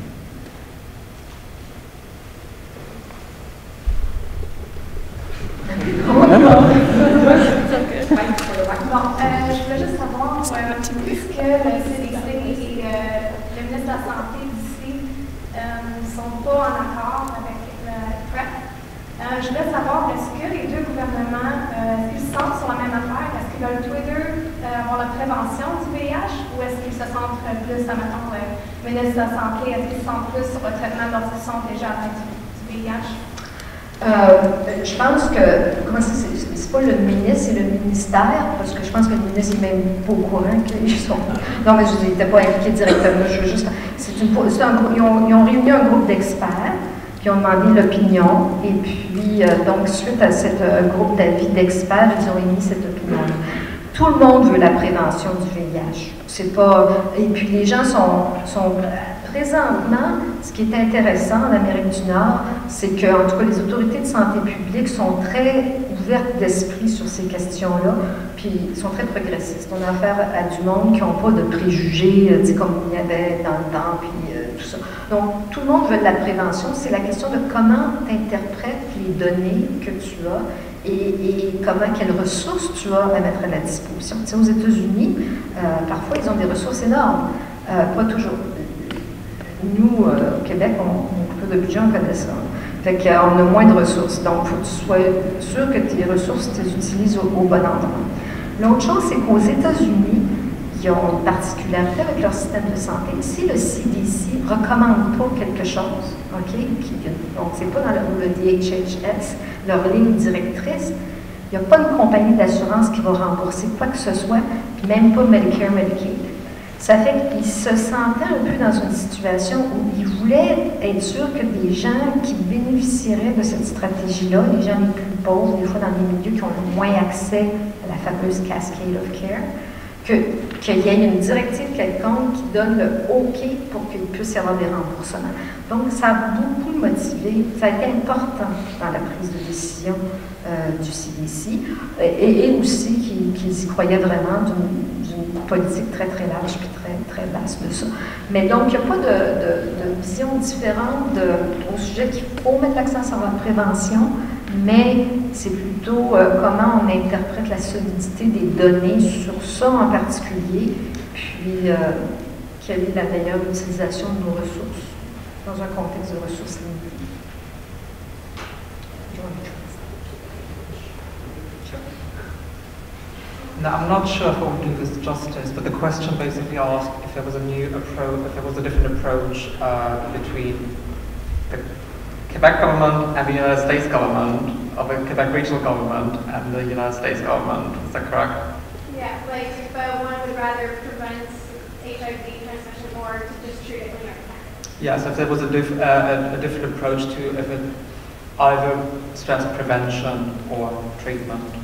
Euh, je voulais savoir, sont est-ce que les deux gouvernements, euh, ils sentent sur la même affaire? Est-ce qu'ils veulent tous les deux avoir la prévention du VIH ou est-ce qu'ils se centrent plus, mettons, le ministre de la Santé, est-ce qu'ils se centrent plus sur le traitement qui sont déjà atteints du, VIH? Euh, je pense que, comment c'est, pas le ministre, c'est le ministère, parce que je pense que le ministre est même pas au courant qu'ils sont. Non, mais je n'étais pas impliqué directement, je juste. C'est une, ils ont réuni un groupe d'experts qui ont demandé l'opinion. Et puis, euh, donc, suite à ce euh, groupe d'avis d'experts, ils ont émis cette opinion Tout le monde veut la prévention du VIH. C'est pas. Et puis, les gens sont, sont présentement, ce qui est intéressant en Amérique du Nord, c'est que, tout cas, les autorités de santé publique sont très ouvertes d'esprit sur ces questions-là, puis sont très progressistes. On a affaire à du monde qui n'ont pas de préjugés, euh, comme il y avait dans le temps, puis euh, tout ça. Donc, tout le monde veut de la prévention. C'est la question de comment tu interprètes les données que tu as et, comment, quelles ressources tu as à mettre à la disposition? Tu sais, aux États-Unis, euh, parfois, ils ont des ressources énormes. pas toujours. Nous, au Québec, on, on a peu de budget, on connaît ça. Fait qu'on a moins de ressources. Donc, il faut que tu sois sûr que tes ressources, tu les utilises au, bon endroit. L'autre chose, c'est qu'aux États-Unis, ils ont une particularité avec leur système de santé. Si le CDC ne recommande pas quelque chose, OK, donc c'est pas dans le, le DHHS, leur ligne directrice, il n'y a pas une compagnie d'assurance qui va rembourser quoi que ce soit, puis même pas Medicare, Medicaid. Ça fait qu'ils se sentaient un peu dans une situation où ils voulaient être sûrs que des gens qui bénéficieraient de cette stratégie-là, les gens les plus pauvres, des fois dans des milieux qui ont le moins accès à la fameuse cascade of care, qu'il y ait une directive quelconque qui donne le OK pour qu'il puisse y avoir des remboursements. Donc, ça a beaucoup motivé, ça a été important dans la prise de décision euh, du CDC et, aussi qu'ils y croyaient vraiment d'une politique très, très large et très, très vaste de ça. Mais donc, il n'y a pas de, vision différente au sujet qu'il faut mettre l'accent sur la prévention, mais c'est plutôt euh, comment on interprète la solidité des données sur ça en particulier, puis euh, quelle est la meilleure utilisation de nos ressources dans un contexte de ressources limitées. Now, I'm not sure if I will do this justice, but the question basically asked if there was a new approach, if there was a different approach uh, between the Quebec government and the United States government, or the Quebec regional government and the United States government. Is that correct? Yeah, like if uh, one would rather prevent HIV transmission or to just treat it when you're Yes, if there was a, diff, uh, a, a different approach to if it either stress prevention or treatment.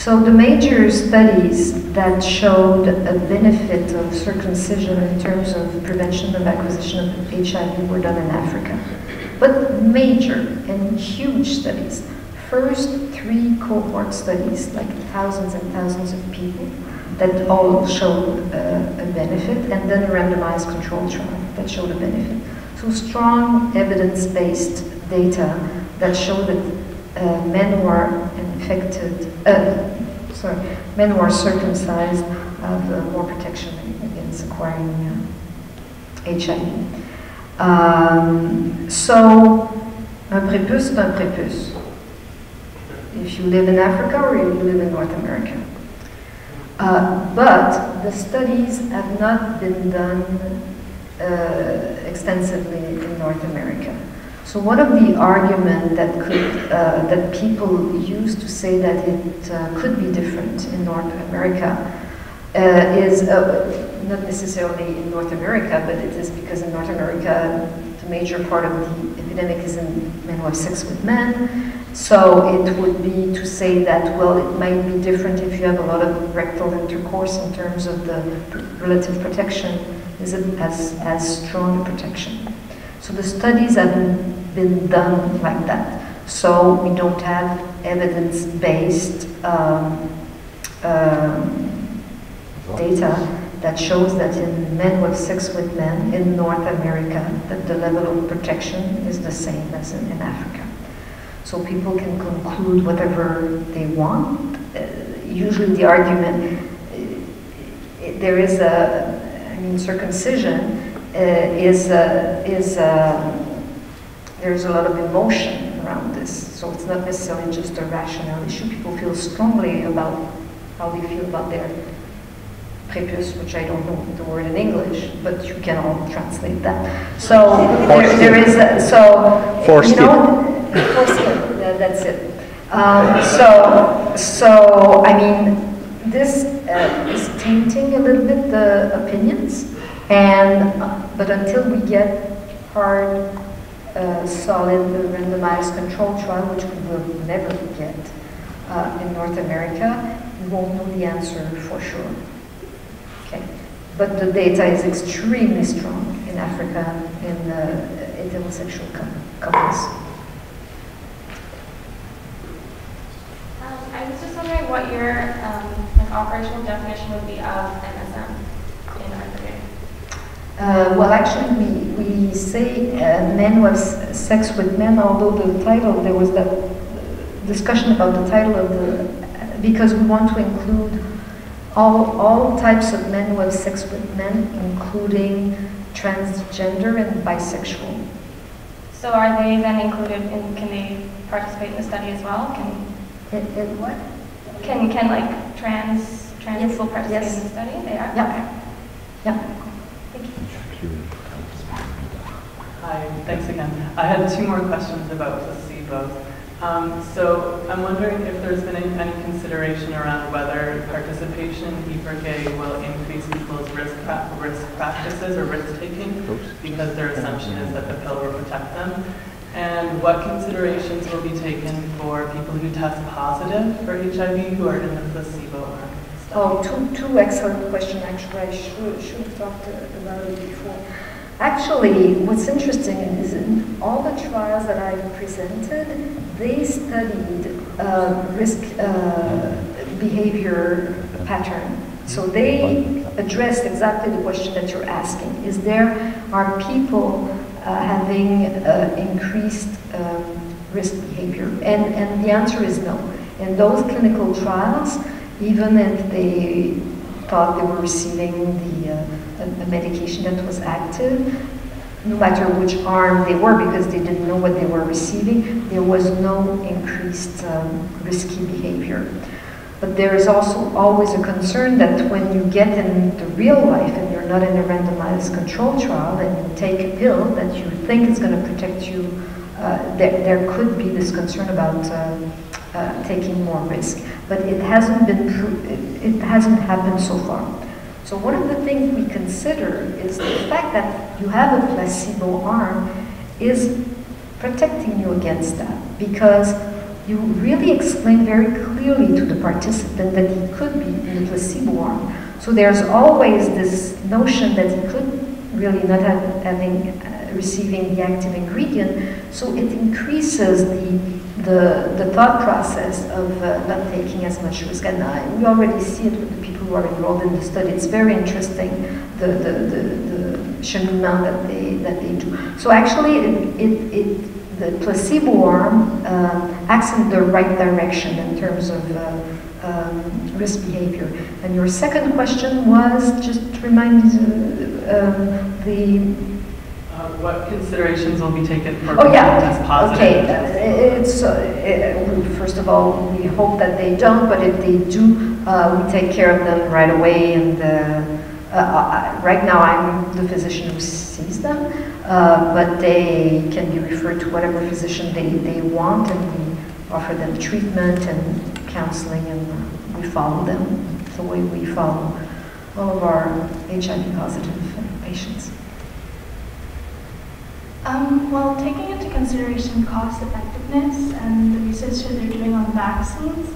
So the major studies that showed a benefit of circumcision in terms of prevention of acquisition of HIV were done in Africa. But major and huge studies. First three cohort studies, like thousands and thousands of people, that all showed uh, a benefit, and then a randomized control trial that showed a benefit. So strong evidence-based data that showed that uh, men were infected, uh, sorry, men were circumcised have uh, more protection against acquiring HIV. Uh, um, so, un prépuce, un prépuce. If you live in Africa or you live in North America. Uh, but the studies have not been done uh, extensively in North America. So one of the arguments that could uh, that people use to say that it uh, could be different in North America uh, is uh, not necessarily in North America, but it is because in North America the major part of the epidemic is in men who have sex with men, so it would be to say that, well, it might be different if you have a lot of rectal intercourse in terms of the relative protection. Is it as, as strong a protection? So the studies haven't been done like that. So we don't have evidence-based um, uh, data that shows that in men who have sex with men in North America, that the level of protection is the same as in, in Africa. So people can conclude whatever they want. Uh, usually the argument, uh, there is a, I mean, circumcision is, uh, is there's a lot of emotion around this. So it's not necessarily just a rational issue. People feel strongly about how they feel about their prepuce, which I don't know the word in English, but you can all translate that. So there, there is, a, so, Foreskin. you know, foreskin, that's it. Um, so, so, I mean, this uh, is tainting a little bit the opinions, and, but until we get hard, uh, solid randomized control trial, which we will never get uh, in North America, we won't know the answer for sure. Okay, but the data is extremely strong in Africa in uh, heterosexual cou- couples. Um, I was just wondering what your um, like operational definition would be of MSM. Uh, well, actually, we, we say uh, men who have s- sex with men, although the title, there was that discussion about the title of the, because we want to include all, all types of men who have sex with men, including transgender and bisexual. So are they then included in? Can they participate in the study as well? Can In, in what? can can like trans trans Yes, people participate yes. in the study? They are. Yeah. Okay. Yeah. Thank you. Hi, thanks again. I had two more questions about placebos. Um, so I'm wondering if there's been any, any consideration around whether participation in E4K will increase people's risk, pra- risk practices or risk taking because their assumption is that the pill will protect them. And what considerations will be taken for people who test positive for HIV who are in the placebo arm? of? Oh, two, two excellent questions, actually. I should, should have talked about it before. Actually, what's interesting is in all the trials that I've presented, they studied uh, risk uh, behavior pattern. So they addressed exactly the question that you're asking. Is there, are people uh, having uh, increased um, risk behavior? And, and the answer is no. In those clinical trials, even if they thought they were receiving the, uh, a, medication that was active, no matter which arm they were, because they didn't know what they were receiving, there was no increased um, risky behavior. But there is also always a concern that when you get in the real life and you're not in a randomized control trial and you take a pill that you think is going to protect you, uh, there, there could be this concern about uh, uh, taking more risk. But it hasn't been it, it hasn't happened so far. So one of the things we consider is the fact that you have a placebo arm is protecting you against that because you really explain very clearly to the participant that he could be in the placebo arm. So there's always this notion that he could really not have having uh, receiving the active ingredient. So it increases the the, the thought process of uh, not taking as much risk. And I, we already see it with the people who are enrolled in the study. It's very interesting the the the, the cheminement that they that they do. So actually, it, it, it the placebo arm uh, acts in the right direction in terms of uh, um, risk behavior. And your second question was just remind uh, um, the. What considerations will be taken for oh, yeah. test positive? Okay. uh, It's uh, first of all we hope that they don't, but if they do, uh, we take care of them right away. And uh, uh, uh, right now I'm the physician who sees them, uh, but they can be referred to whatever physician they, they want, and we offer them treatment and counseling, and we follow them the way we follow all of our HIV positive patients. Um, well, taking into consideration cost effectiveness and the research that they're doing on vaccines,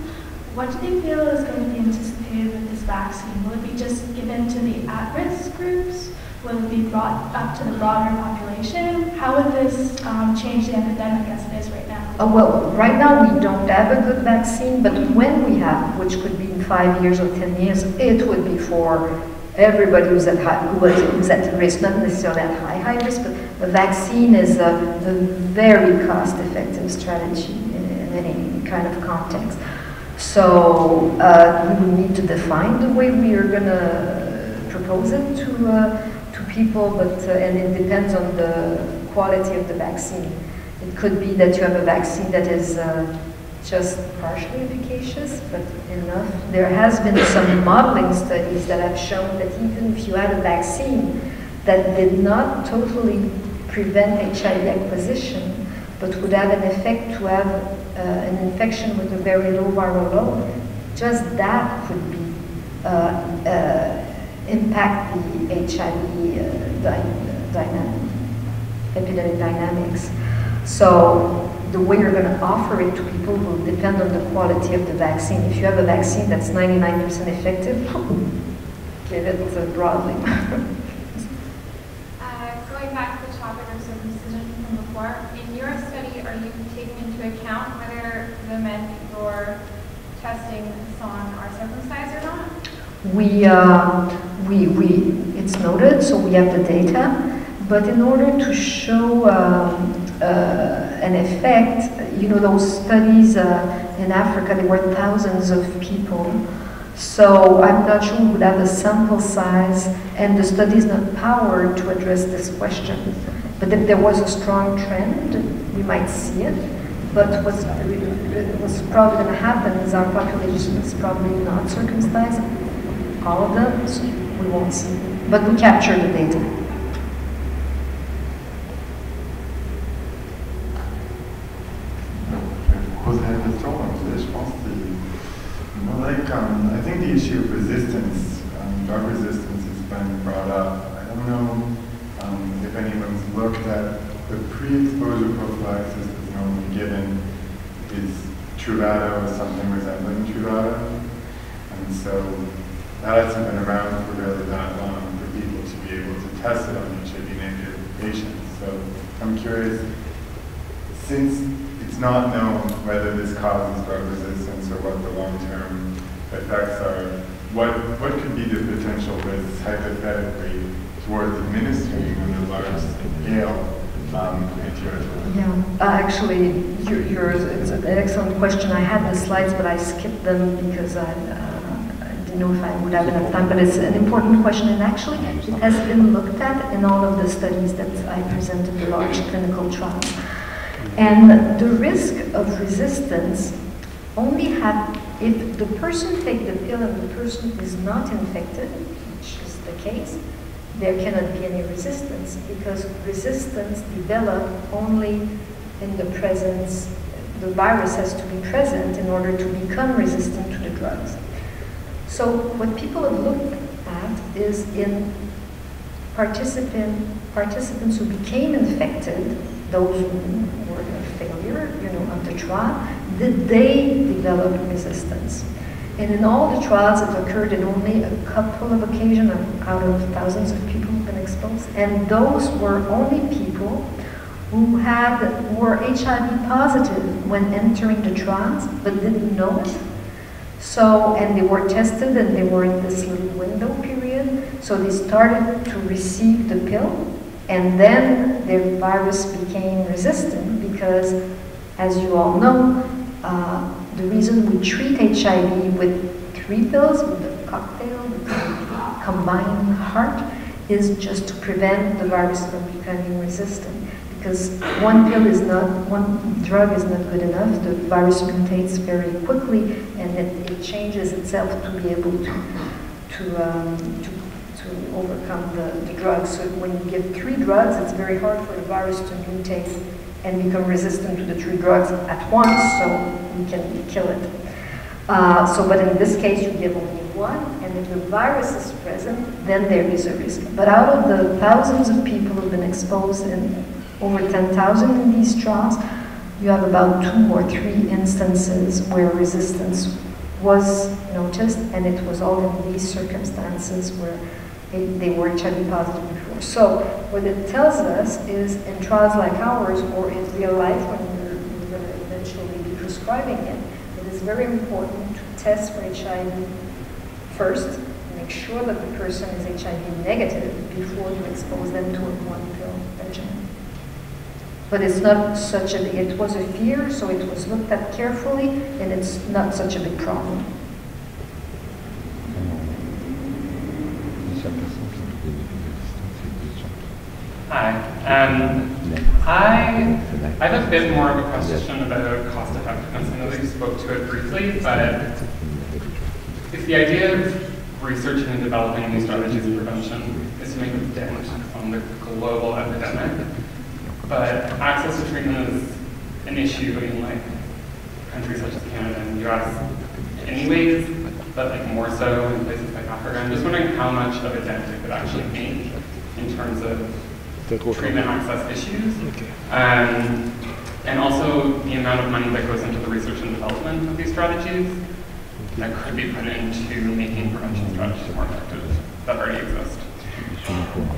what do they feel is going to be anticipated with this vaccine? Will it be just given to the at-risk groups? Will it be brought up to the broader population? How would this um, change the epidemic as it is right now? Uh, well, right now we don't have a good vaccine, but when we have, which could be in five years or ten years, it would be for everybody who's at high, who is, who's at risk, not necessarily at high, high risk, but the vaccine is a, a very cost-effective strategy in, in any kind of context. So uh, we will need to define the way we are going to propose it to uh, to people, but uh, and it depends on the quality of the vaccine. It could be that you have a vaccine that is uh, just partially efficacious, but enough. There has been some modeling studies that have shown that even if you had a vaccine that did not totally prevent HIV acquisition, but would have an effect to have uh, an infection with a very low viral load, just that could be uh, uh, impact the HIV uh, dynamic, epidemic dynamics. So the way you're going to offer it to people will depend on the quality of the vaccine. If you have a vaccine that's 99% effective, [laughs] give it uh, broadly. [laughs] uh, going back to the topic of circumcision from before, in your study, are you taking into account whether the men you're testing on are circumcised or not? We, uh, we, we, it's noted, so we have the data, but in order to show um, uh, an effect, you know, those studies uh, in Africa, there were thousands of people. So I'm not sure we would have a sample size, and the study is not powered to address this question. But if there was a strong trend, we might see it. But what's, what's probably going to happen is our population is probably not circumcised all of them, we won't see. But we capture the data. Like, um, I think the issue of resistance, um, drug resistance has been brought up. I don't know um, if anyone's looked at the pre-exposure prophylaxis that's normally given is Truvada or something resembling Truvada. And so that hasn't been around for really that long for people to be able to test it on HIV negative patients. So I'm curious, since it's not known whether this causes drug resistance or what the long-term effects are, what, what could be the potential risks hypothetically towards administering on a large scale um, yeah, uh, actually, you're, you're, it's an excellent question. I had the slides, but I skipped them because I, uh, I didn't know if I would have enough time. But it's an important question, and actually, it has been looked at in all of the studies that I presented, the large clinical trials. And the risk of resistance only have if the person take the pill and the person is not infected, which is the case, there cannot be any resistance because resistance develops only in the presence, the virus has to be present in order to become resistant to the drugs. So what people have looked at is in participant, participants who became infected, those who were a failure, you know, of the trial, did they develop resistance? And in all the trials, that occurred in only a couple of occasions out of thousands of people who've been exposed. And those were only people who had were HIV positive when entering the trials, but didn't know it. So, and they were tested and they were in this little window period. So they started to receive the pill, and then the virus became resistant because, as you all know, uh, the reason we treat HIV with three pills, with the cocktail, with the combined heart, is just to prevent the virus from becoming resistant. Because one pill is not, one drug is not good enough. The virus mutates very quickly, and it, it changes itself to be able to to, um, to overcome the, the drugs. So when you give three drugs, it's very hard for the virus to mutate and become resistant to the three drugs at once, so you can kill it. Uh, so, but in this case, you give only one, and if the virus is present, then there is a risk. But out of the thousands of people who've been exposed, and over 10,000 in these trials, you have about two or three instances where resistance was noticed, and it was all in these circumstances where they, they were HIV positive before. So what it tells us is in trials like ours or in real life when we're, we're going to eventually be prescribing it, it is very important to test for HIV first, make sure that the person is HIV negative before you expose them to a one pill regimen. But it's not such a, it was a fear, so it was looked at carefully, and it's not such a big problem. Hi. Um, I, I have a bit more of a question about cost effectiveness. I know that you spoke to it briefly, but if the idea of researching and developing these strategies of prevention is to make a dent on the global epidemic, but access to treatment is an issue in like countries such as Canada and the US anyways, but like more so in places like Africa. I'm just wondering how much of a dent it could actually make in terms of treatment access issues. Um, and also the amount of money that goes into the research and development of these strategies that could be put into making prevention strategies more effective that already exist.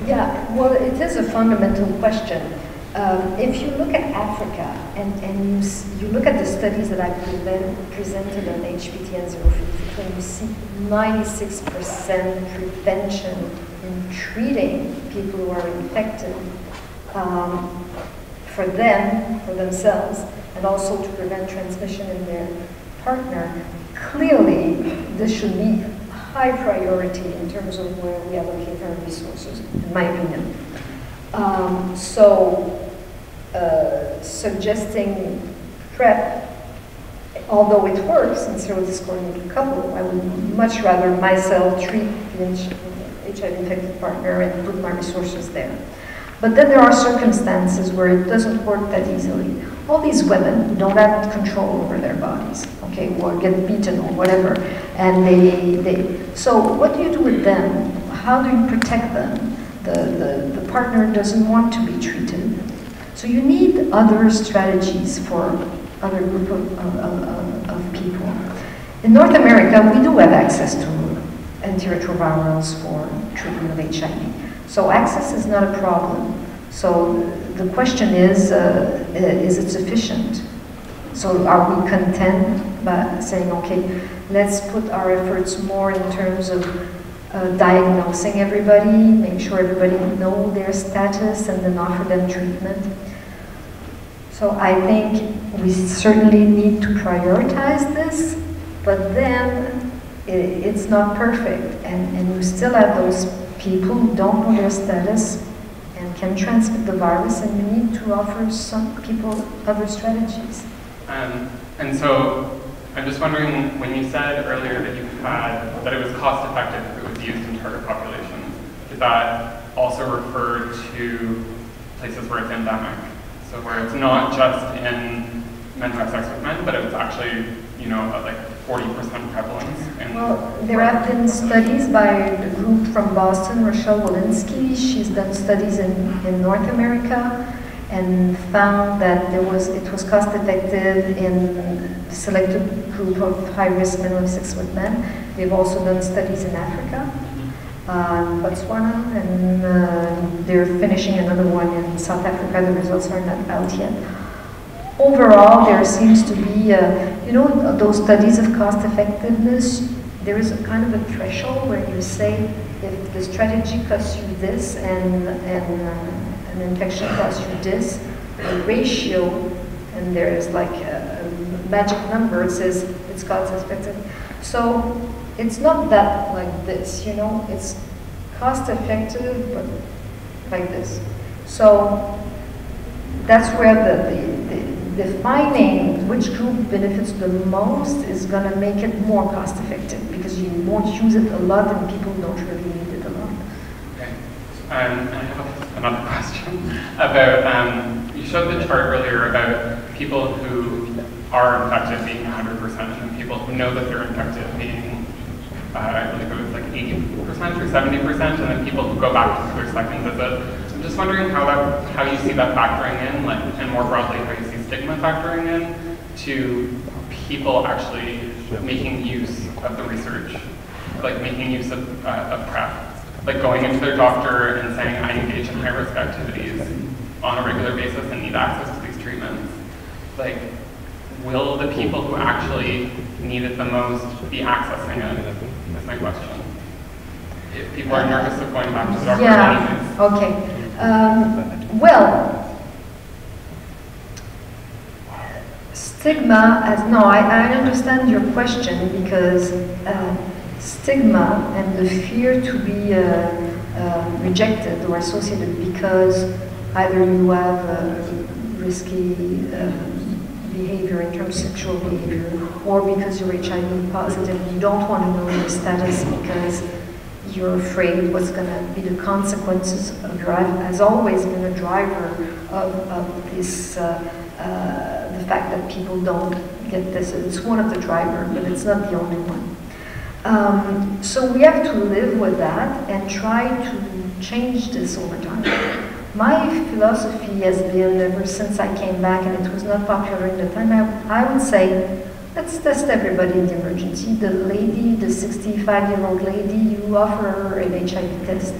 Yeah, well, it is a fundamental question. Um, if you look at Africa and, and you, you look at the studies that I present, presented on HPTN 052, you see 96% prevention in treating people who are infected um, for them, for themselves, and also to prevent transmission in their partner. Clearly, this should be high priority in terms of where we allocate our resources, in my opinion. Um, so, uh, suggesting PrEP, although it works in serodiscordant couple, I would much rather myself treat the HIV-infected partner and put my resources there. But then there are circumstances where it doesn't work that easily. All these women don't have control over their bodies, okay, or get beaten or whatever, and they, they, so what do you do with them? How do you protect them? The, the, the partner doesn't want to be treated. So you need other strategies for other group of, of, of, of people. In North America, we do have access to antiretrovirals for treatment of HIV. So access is not a problem. So the question is, uh, is it sufficient? So are we content by saying, okay, let's put our efforts more in terms of uh, diagnosing everybody, make sure everybody know their status, and then offer them treatment. So I think we certainly need to prioritize this, but then it, it's not perfect, and, and you still have those people who don't know their status and can transmit the virus, and you need to offer some people other strategies. Um, and so I'm just wondering, when you said earlier that you had, that it was cost effective if it was used in target populations, did that also refer to places where it's endemic? So where it's not just in men who have sex with men, but it was actually, you know, like 40% prevalence. well, there have been studies by the group from Boston, Rochelle Walensky. She's done studies in, in North America and found that there was it was cost effective in a selected group of high risk men have sex with men. They've also done studies in Africa, um, Botswana, and uh, they're finishing another one in South Africa. The results are not out yet. Overall, there seems to be, uh, you know, those studies of cost effectiveness. There is a kind of a threshold where you say if the strategy costs you this and and uh, an infection costs you this, the ratio, and there is like a, a magic number. It says it's cost effective. So it's not that like this, you know, it's cost effective, but like this. So that's where the, the, the defining which group benefits the most is going to make it more cost effective because you won't use it a lot and people don't really need it a lot. Okay. Um, I have another [laughs] question about, um, you showed the chart earlier about people who are infected being 100% and people who know that they're infected being uh, I believe it was like 80% or 70%, and then people who go back to their second visit. I'm just wondering how that, how you see that factoring in, like, and more broadly, how you see stigma factoring in to people actually making use of the research, like making use of, uh, of PrEP, like going into their doctor and saying, I engage in high-risk activities on a regular basis and need access to these treatments. Like, will the people who actually need it the most be accessing it? That's my question. If people are nervous of going back to the doctor Yeah, okay. Um, well, stigma, as no, I, I understand your question because uh, stigma and the fear to be uh, uh, rejected or associated because either you have uh, risky uh, behavior in terms of sexual behavior, or because you're HIV positive, you don't want to know your status because you're afraid what's going to be the consequences of your life, has always been a driver of, of this, uh, uh, fact that people don't get this. It's one of the drivers, but it's not the only one. Um, so we have to live with that and try to change this over time. My philosophy has been ever since I came back, and it was not popular at the time, I, I would say, let's test everybody in the emergency. The lady, the 65-year-old lady, you offer her an HIV test,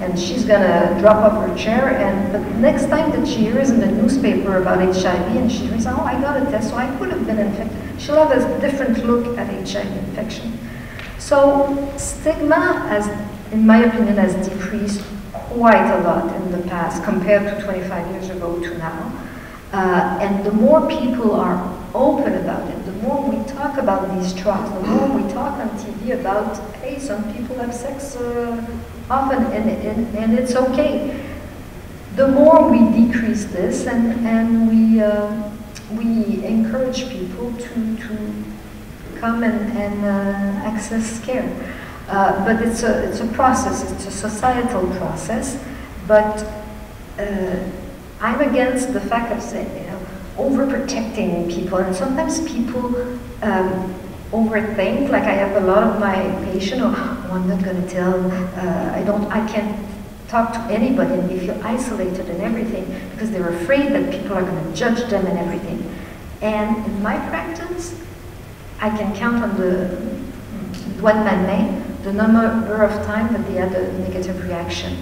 and she's gonna drop off her chair, and but next time that she hears in the newspaper about HIV, and she reads, oh, I got a test, so I could have been infected, she'll have a different look at HIV infection. So stigma, has, in my opinion, has decreased quite a lot in the past compared to 25 years ago to now. Uh, and the more people are open about it, the more we talk about these drugs, the more we talk on TV about, hey, some people have sex uh, often and, and, and it's okay. The more we decrease this and, and we, uh, we encourage people to, to come and, and uh, access care. Uh, but it's a, it's a process, it's a societal process, but uh, I'm against the fact of saying, you know, overprotecting people, and sometimes people um, overthink, like I have a lot of my patients, I'm not going to tell, uh, I don't, I can't talk to anybody, and they feel isolated and everything, because they're afraid that people are going to judge them and everything. And in my practice, I can count on the one man main the number of times that they had a negative reaction.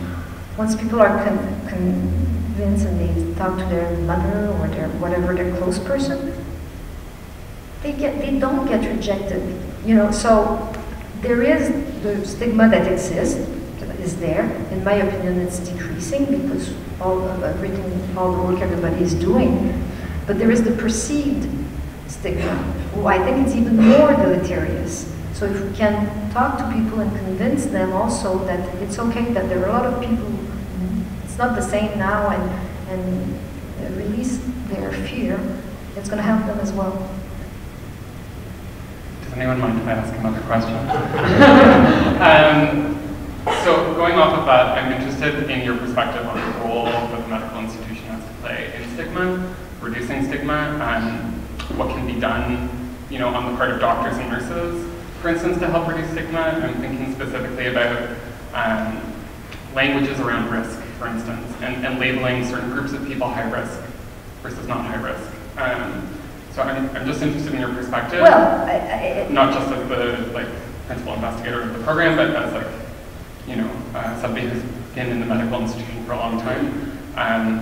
Once people are con convinced and they talk to their mother or their whatever their close person, they get they don't get rejected. You know, so there is the stigma that exists is there. In my opinion, it's decreasing because all of everything, all the work everybody is doing. But there is the perceived stigma, who I think it's even more deleterious. So if we can talk to people and convince them also that it's okay, that there are a lot of people, it's not the same now, and, and release their fear, it's going to help them as well. Anyone mind if I ask another question? [laughs] um, so going off of that, I'm interested in your perspective on the role that the medical institution has to play in stigma, reducing stigma, and what can be done, you know, on the part of doctors and nurses for instance, to help reduce stigma, I'm thinking specifically about um, languages around risk, for instance, and, and, labeling certain groups of people high risk versus not high risk. Um, so I'm, I'm just interested in your perspective, well, I, I, not just as the like principal investigator of the program, but as like, you know, uh, somebody who's been in the medical institution for a long time. Um,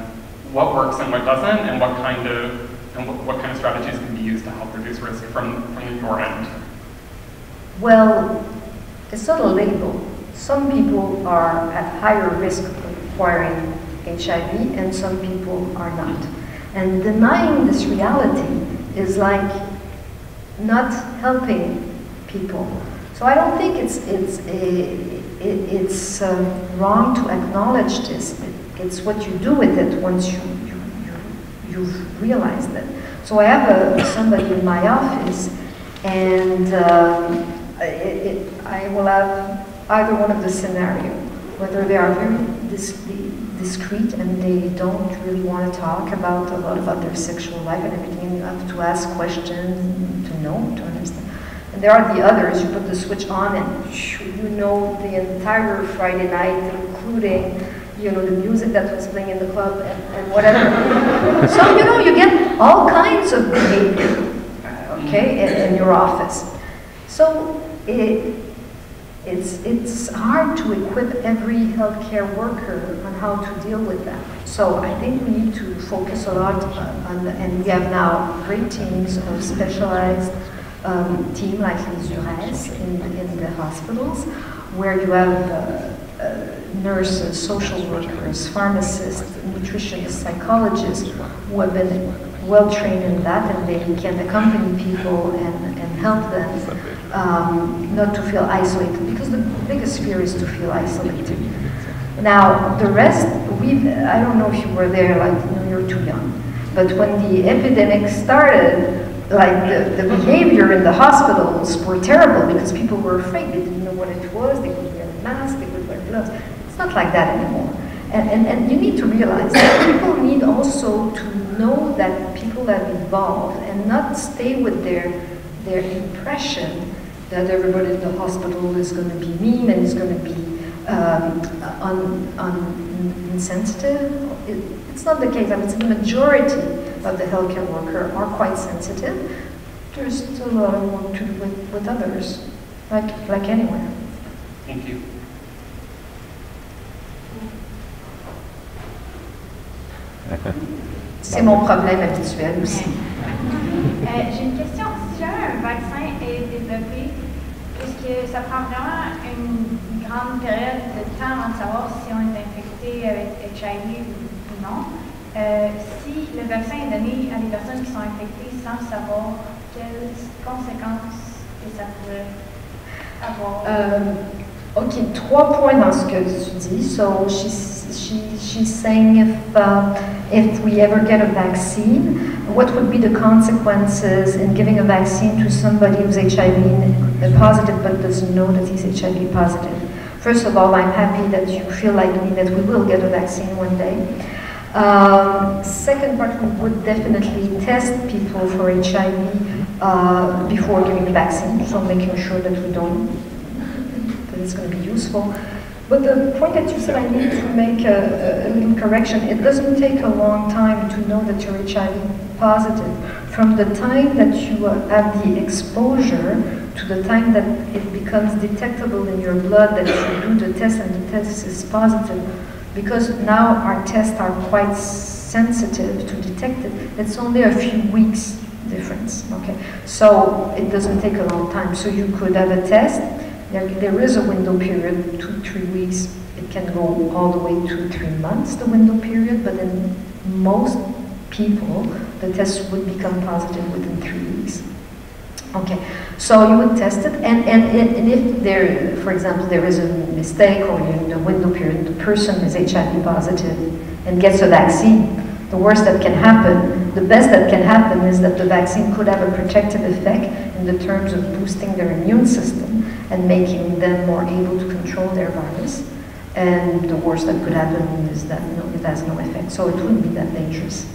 what works and what doesn't, and what kind of and what, what kind of strategies can be used to help reduce risk from, from your end? Well, it's not a label. Some people are at higher risk of acquiring HIV and some people are not. And denying this reality is like not helping people. So I don't think it's, it's, a, it, it's um, wrong to acknowledge this. It's what you do with it once you, you, you, you've realized it. So I have a, somebody in my office and um, it, it, I will have either one of the scenario, whether they are very dis discreet and they don't really want to talk about a lot about their sexual life and everything, and you have to ask questions to know, to understand. And there are the others, you put the switch on and you know the entire Friday night, including you know, the music that was playing in the club and, and whatever. [laughs] so, you know, you get all kinds of behavior, okay, in, in your office. So it, it's, it's hard to equip every healthcare worker on how to deal with that. So I think we need to focus a lot on, and we have now great teams of specialized um, team like Les Ures in, in the hospitals, where you have uh, uh, nurses, social workers, pharmacists, nutritionists, psychologists who have been well trained in that and they can accompany people and, and help them um, not to feel isolated, because the biggest fear is to feel isolated. Now, the rest, we I don't know if you were there, like, you know, you're too young. But when the epidemic started, like the, the behavior in the hospitals were terrible because people were afraid. They didn't know what it was. They would wear masks, they would wear gloves. It's not like that anymore. And, and, and you need to realize that people need also to know that people have evolved and not stay with their, their impression that everybody in the hospital is going to be mean and is going to be um, un, un, insensitive. It, it's not the case. I mean, the majority of the healthcare worker are quite sensitive. There's still a lot of work to do with, with others, like, like anywhere. Thank you. [laughs] C'est mon problème habituel aussi. Euh, J'ai une question. Si jamais un vaccin est développé, est-ce que ça prend vraiment une grande période de temps avant de savoir si on est infecté avec HIV ou non? Euh, si le vaccin est donné à des personnes qui sont infectées sans savoir quelles conséquences que ça pourrait avoir? Euh, ok, trois points dans ce que tu dis. So she's, she, she's saying if, uh, if we ever get a vaccine, what would be the consequences in giving a vaccine to somebody who's HIV positive but doesn't know that he's HIV positive? First of all, I'm happy that you feel like me that we will get a vaccine one day. Um, second part, we would definitely test people for HIV uh, before giving the vaccine, so making sure that we don't, that it's going to be useful. But the point that you said, I need to make a, a, little correction. It doesn't take a long time to know that you're HIV positive. From the time that you uh, have the exposure to the time that it becomes detectable in your blood that you do the test and the test is positive, because now our tests are quite sensitive to detect it, it's only a few weeks difference, okay? So it doesn't take a long time. So you could have a test, there, there is a window period, two, three weeks, it can go all the way to three months, the window period, but in most people, the test would become positive within three weeks. Okay, so you would test it, and, and, and if there, for example, there is a mistake or in the window period, the person is HIV positive and gets a vaccine, the worst that can happen, the best that can happen is that the vaccine could have a protective effect in the terms of boosting their immune system and making them more able to control their virus. And the worst that could happen is that no, it has no effect, so it wouldn't be that dangerous.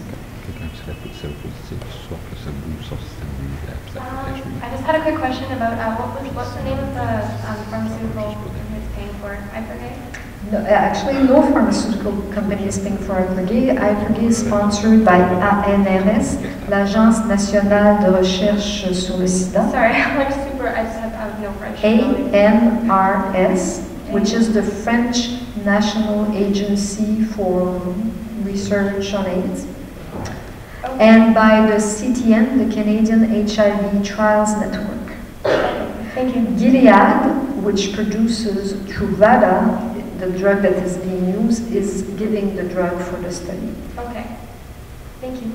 Um, I just had a quick question about uh, what was, what's the name of the um, pharmaceutical company it's paying for Ivergay? No, uh, actually, no pharmaceutical company is paying for Ivergay. Ivergay is sponsored by ANRS, l'Agence nationale de recherche sur le sida. Sorry, [laughs] I'm like super, I just have, I have no French. ANRS, which is the French National Agency for Research on AIDS and by the CTN, the Canadian HIV Trials Network. Thank you. Gilead, which produces Truvada, the drug that is being used, is giving the drug for the study. Okay. Thank you.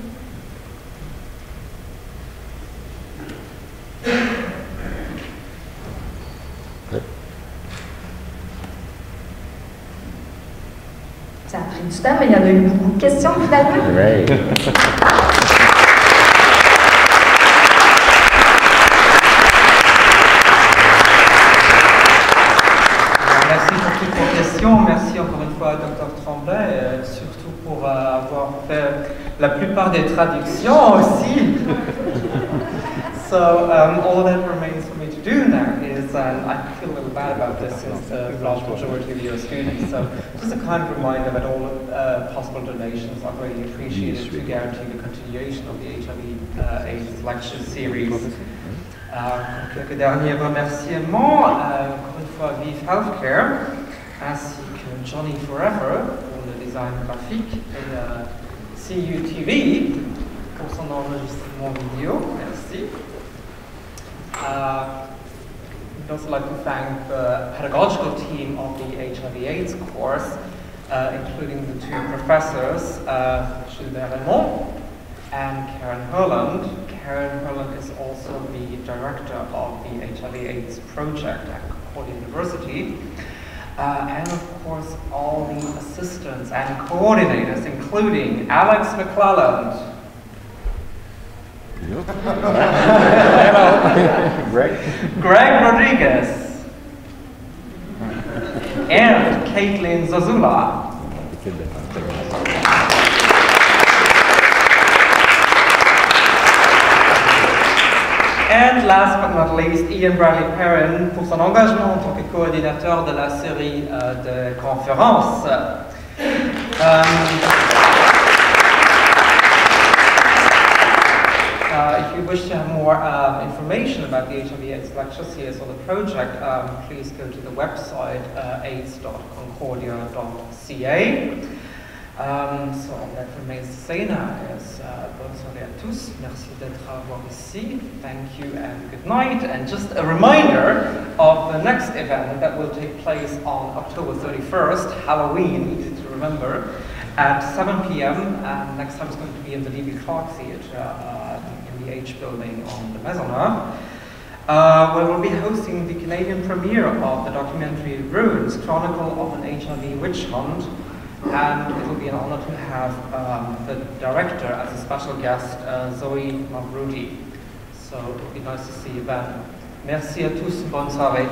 Ça a pris du temps, mais il y en a eu beaucoup de questions finalement. Right. [laughs] Merci pour toutes vos questions. Merci encore une fois à Dr Tremblay, et surtout pour euh, avoir fait la plupart des traductions aussi. [laughs] so um, all that remains for me to do now is, and I feel a little bad about this since the large majority of you are students, so just a kind reminder that all uh, possible donations are greatly appreciated to guarantee the continuation of the HIV uh, AIDS lecture series. Euh, quelques derniers remerciements, euh, encore une fois Vive Healthcare, ainsi que Johnny Forever pour le design graphique et CUTV pour son enregistrement vidéo. Merci. Uh, I'd also like to thank the pedagogical team of the HIV AIDS course, uh, including the two professors, uh, Gilbert Raymond and Karen Herland. Karen Herland is also the director of the HIV AIDS project at Concordia University. Uh, and of course, all the assistants and coordinators, including Alex McClelland. Hello. [laughs] Greg. Greg Rodriguez. and Caitlin Zazula. And last but not least, Ian Bradley Perrin pour son engagement en tant que coordinateur de la série euh, de conférences. Uh, if you wish to have more uh, information about the HIV AIDS lecture series or the project, um, please go to the website uh, aids.concordia.ca. Um, so that remains now is uh, bonne soirée à tous. Merci d'être ici. Thank you and good night. And just a reminder of the next event that will take place on October 31st, Halloween, easy to remember, at 7 p.m. And next time it's going to be in the D.B. Clark Theatre uh, in the H building on the Maisonneuve. Uh, where we'll be hosting the Canadian premiere of the documentary Ruins, Chronicle of an HIV Witch Hunt, and it will be an honor to have um, the director as a special guest, uh, Zoe Mavroudi. So it will be nice to see you then. Merci à tous, bonne soirée.